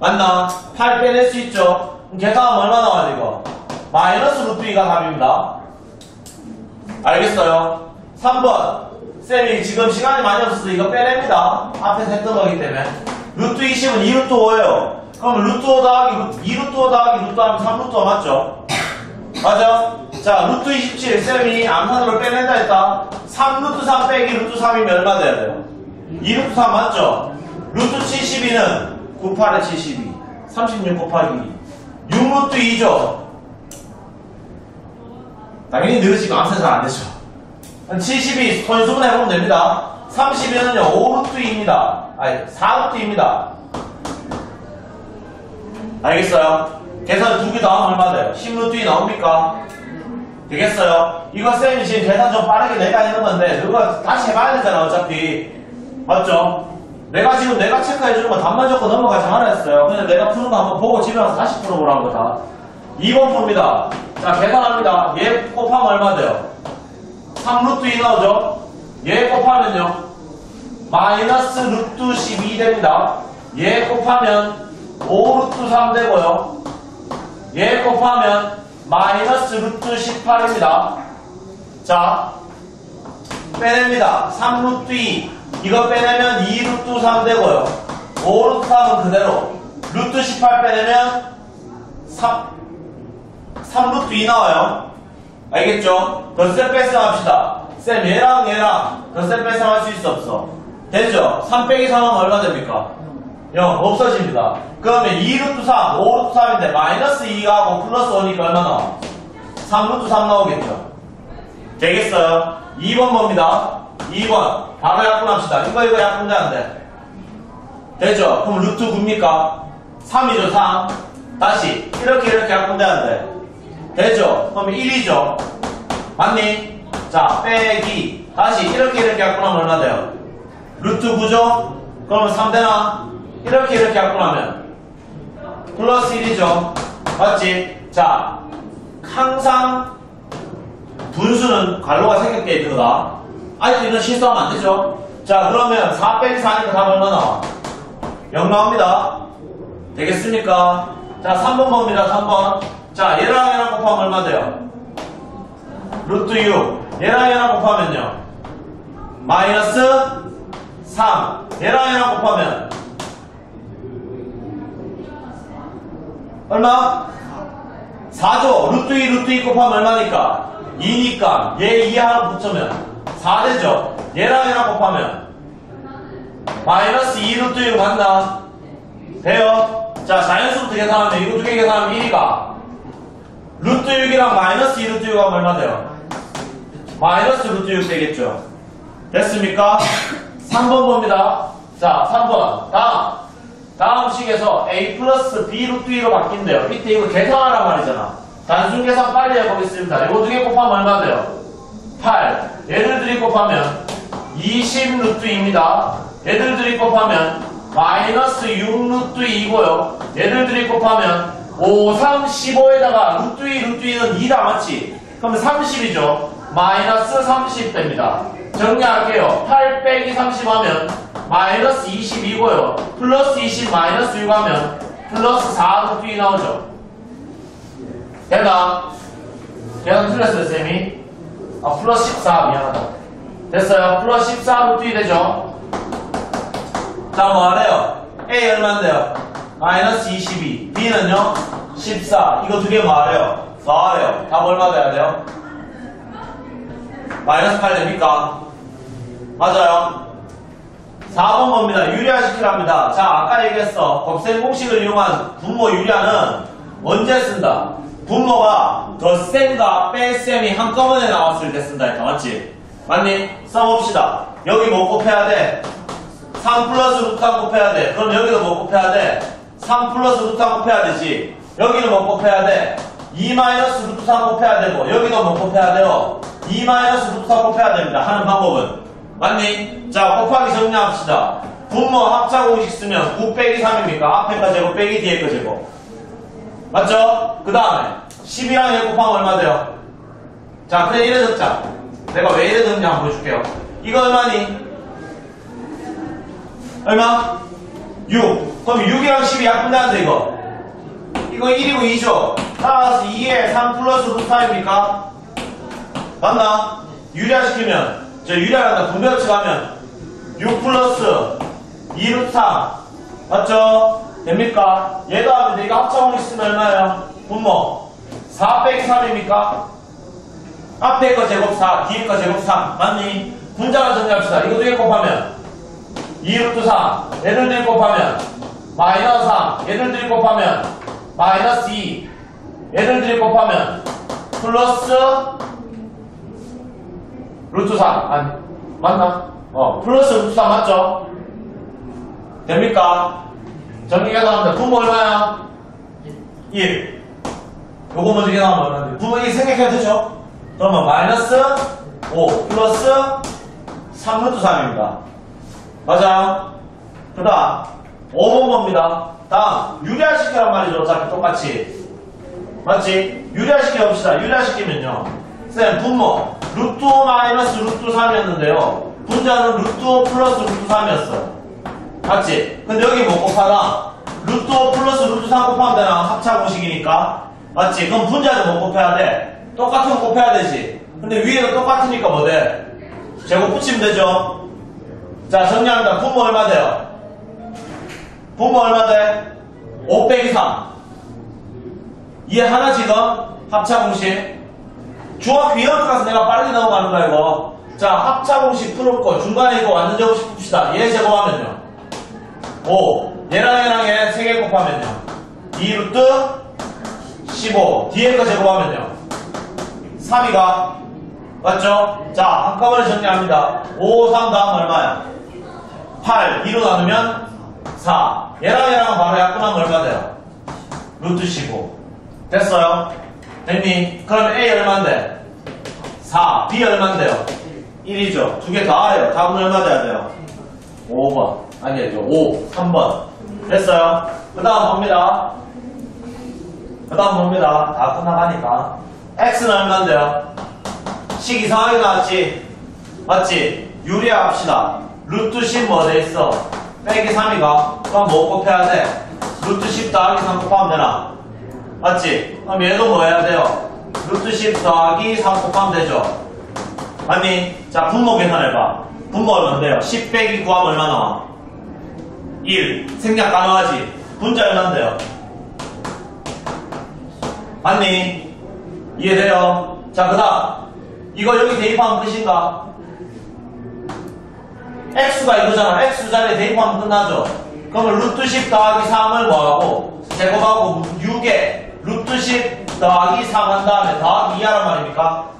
맞나? 8 빼낼 수 있죠? 계산하면 얼마 나와야 돼, 이거? 마이너스 루트 2가 답입니다. 알겠어요? 3번. 쌤이 지금 시간이 많이 없어서 이거 빼냅니다. 앞에서 했던 거기 때문에. 루트 20은 2루트 5예요. 그럼 루트 5 더하기, 루트- 2루트 5 더하기 루트 하면 3루트 5 맞죠? 맞아? 자, 루트 27. 쌤이 암산으로 빼낸다 했다. 3루트 3 빼기 루트 3이면 얼마 돼야 돼요? 2루트 3 맞죠? 루트 72는 98에 72. 36 곱하기 6루트 2죠? 당연히 늘으시고 암산 잘안 되죠. 72 손수분 해 보면 됩니다. 31은요 5루트입니다. 아니 4루트입니다. 알겠어요? 계산 두개 더하면 얼마 돼요? 10루트 나옵니까? 되겠어요? 이거 쌤이 지금 계산 좀 빠르게 내가 건데 그거 다시 해봐야 되잖아 어차피 맞죠? 내가 지금 내가 체크해주는 거 답만 적고 넘어가지 말았어요. 그냥 내가 푸는 거 한번 보고 집에 가서 다시 풀어보라는 거다. 2번 풉니다. 자 계산합니다. 얘 곱하면 얼마 돼요? 3루트 2 나오죠? 얘 곱하면요. 마이너스 루트 12 됩니다. 얘 곱하면 5루트 3 되고요. 얘 곱하면 마이너스 루트 18입니다. 자, 빼냅니다. 3루트 2. 이거 빼내면 2루트 3 되고요. 5루트 3은 그대로. 루트 18 빼내면 3, 3루트 2 나와요. 알겠죠? 덧셈 뺄셈 합시다. 쌤, 얘랑 얘랑 덧셈 뺄셈 할 수 있어, 없어? 되죠? 3 빼기 3하면 얼마 됩니까? 0, 없어집니다. 그러면 2루트 3, 5루트 3인데 마이너스 2하고 플러스 5니까 얼마 나와? 3루트 3 나오겠죠? 되겠어요? 2번 봅니다. 2번. 바로 약분합시다. 이거, 이거 약분되는데. 되죠? 그럼 루트 9입니까? 3이죠, 3. 다시, 이렇게, 이렇게 하면 되는데. 되죠? 그럼 1이죠? 맞니? 자, 빼기. 다시, 이렇게, 이렇게 갖고 나면 얼마 돼요? 루트 9죠? 그러면 3되나? 이렇게, 이렇게 갖고 나면 플러스 1이죠? 맞지? 자, 항상 분수는 괄호가 생겼게 들어가. 아직도 이런 실수하면 안 되죠? 자, 그러면 4 빼기 4니까 답 얼마 나와? 0 나옵니다. 되겠습니까? 자, 3번 봅니다, 3번. 자, 얘랑 얘랑 곱하면 얼마 돼요? 루트 6. 얘랑 얘랑 곱하면요. 마이너스 3. 얘랑 얘랑 곱하면 얼마? 4죠. 루트 2, 루트 2 곱하면 얼마니까? 2니까 얘 2 하나 붙으면 4 되죠. 얘랑 얘랑 곱하면 마이너스 2 루트 6 맞나? 돼요. 자, 자연수부터 계산하면 이거 두 개 계산하면 1이가 루트 6이랑 마이너스 2 루트 6 하면 얼마 돼요? 마이너스 루트 6 되겠죠. 됐습니까? 3번 봅니다. 자, 3번. 다음. 다음 식에서 a 플러스 b 루트 2로 바뀐대요. 밑에 이거 계산하란 말이잖아. 단순 계산 빨리 해보겠습니다. 이거 두 개 곱하면 얼마 돼요? 8. 얘들들이 곱하면 20 루트 2입니다. 얘들들이 곱하면 마이너스 6 루트 2고요. 얘들들이 곱하면 5, 3, 15에다가 루트 2, 루트 2는 2다 맞지? 그러면 30이죠. 마이너스 30 됩니다. 정리할게요. 8 빼기 30 하면 마이너스 22고요. 플러스 20 마이너스 6 하면 플러스 4 루트 2 나오죠. 됐나? 계산 틀렸어요, 쌤이? 아, 플러스 14. 미안하다. 됐어요. 플러스 14 루트 2 되죠? 자, 뭐 하래요? A 얼마인데요? 마이너스 22. B는요? 14. 이거 두개뭐 하래요? 더하래요. 답 얼마 돼야 돼요? 마이너스 8 됩니까? 맞아요. 4번 봅니다. 유리화시키랍니다. 자, 아까 얘기했어. 곱셈 공식을 이용한 분모 유리화는 언제 쓴다? 분모가 덧셈과 뺄셈이 한꺼번에 나왔을 때 쓴다 했다. 맞지? 맞니? 써봅시다. 여기 뭐 곱해야 돼? 3 플러스 루트 1 곱해야 돼. 그럼 여기도 뭐 곱해야 돼? 3 플러스 루트 1 곱해야 되지. 여기는 뭐 곱해야 돼? 2 마이너스 루트 3 곱해야 되고 여기도 뭐 곱해야 돼요? 2 마이너스 루트 3 곱해야 됩니다. 하는 방법은. 맞니? 자, 곱하기 정리합시다. 분모 합차 공식 쓰면 9 빼기 3입니까? 앞에 거 제곱 빼기 뒤에 거 제곱. 맞죠? 그 다음에 10이랑 1 곱하면 얼마 돼요? 자, 그래 이래 적자. 내가 왜 이래 적는지 한번 보여줄게요. 이거 얼마니? 얼마? 6. 그럼 6이랑 10이 약분되는데 이거. 이거 1이고 2죠. 따라서 2에 3 플러스 루트 4입니까? 맞나? 유리화시키면 저 유리화한다 분배합치 가면 6 플러스 2 루트 3 맞죠? 됩니까? 얘도 하면 돼. 이거 합차공식 쓰면 얼마예요? 분모 4 빼기 3입니까? 앞에 거 제곱 4 뒤에 거 제곱 3 맞니? 분자가 정리합시다. 두개 곱하면 2 루트 3 얘들들이 곱하면 마이너스 3 얘들들이 곱하면 마이너스 2 얘들들이 곱하면 플러스 루트 3 아니 맞나? 어 플러스 루트 3 맞죠? 됩니까? 정리 계산합니다 분모 얼마야? 1 요거 먼저 계산하면 얼마인데 분모 1 생각해야 되죠? 그러면 마이너스 5 플러스 3 루트 3입니다 맞아요? 그 다음 5번 봅니다 다음 유리화시키란 말이죠 어차피 똑같이 맞지? 유리화시켜 봅시다 유리화시키면요 쌤 분모 루트 5 마이너스 루트 3이었는데요 분자는 루트 5 플러스 루트 3이었어 맞지? 근데 여기 뭐 곱하나? 루트 5 플러스 루트 3 곱하면 되나? 합차 공식이니까 맞지? 그럼 분자는 뭐 곱해야 돼? 똑같은 거 곱해야 되지 근데 위에도 똑같으니까 뭐 돼? 제곱 붙이면 되죠 자 정리합니다 분모 얼마 돼요? 분모 얼마 돼? 5 빼기 3 이해 하나 지금? 합차 공식. 중학교 2학년 가서 내가 빠르게 넘어가는 거야 이거. 자 합차 공식 풀었고 중간에 이거 완전 제곱식 풉시다. 얘 제곱하면요. 5 얘랑 얘랑 얘 3개 곱하면요. 2 루트 15 뒤에 거 제곱하면요. 3이가. 맞죠? 자 한꺼번에 정리합니다. 5, 3 다음 얼마야? 8 2로 나누면 4. 얘랑 얘랑 바로 약분하면 얼마 돼요? 루트 15. 됐어요? 됐니? 그럼 A 얼마인데? 4. B 얼마인데요? 1이죠. 두개 더하래요. 답은 얼마 돼야 돼요? 5번. 아니죠. 5. 3번. 됐어요? 그 다음 봅니다. 그 다음 봅니다. 다 끝나가니까. X는 얼마인데요? 식 이상하게 나왔지? 맞지? 유리합시다. 루트 10 뭐돼 있어? 빼기 3이가. 그럼 뭐 곱해야 돼? 루트 10 더하기 3 곱하면 되나? 맞지? 그럼 얘도 뭐 해야 돼요? 루트 10 더하기 3 곱하면 되죠? 맞니? 자, 분모 계산해봐. 분모 얼마인데요? 10 빼기 9하면 얼마 나와? 1. 생략 가능하지? 분자 얼마인데요? 맞니? 이해돼요? 자, 그 다음. 이거 여기 대입하면 끝인가? X가 이거잖아. x 자리에 대입하면 끝나죠? 그러면 루트 10 더하기 3을 뭐하고? 제곱하고 6에 루트 10 더하기 3 한 다음에 더하기 2하란 말입니까?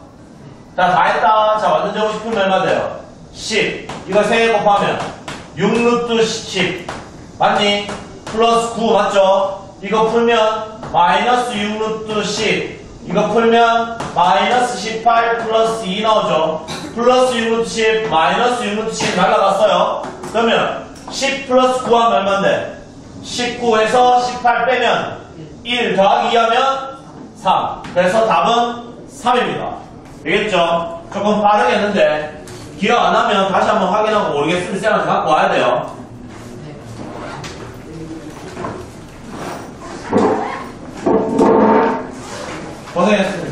자, 다 했다. 자, 완전 제곱 싶으면 얼마 돼요? 10. 이거 3개 곱하면 6 루트 10. 맞니? 플러스 9 맞죠? 이거 풀면 마이너스 6 루트 10. 이거 풀면 마이너스 18 플러스 2 나오죠? 플러스 6 루트 10, 마이너스 6 루트 10 날라갔어요. 그러면 10 플러스 9 하면 얼만데? 19에서 18 빼면 1 더하기 2 하면 3. 그래서 답은 3입니다. 되겠죠? 조금 빠르겠는데 기억 안 하면 다시 한번 확인하고 모르겠으면 쌤한테 갖고 와야 돼요. 고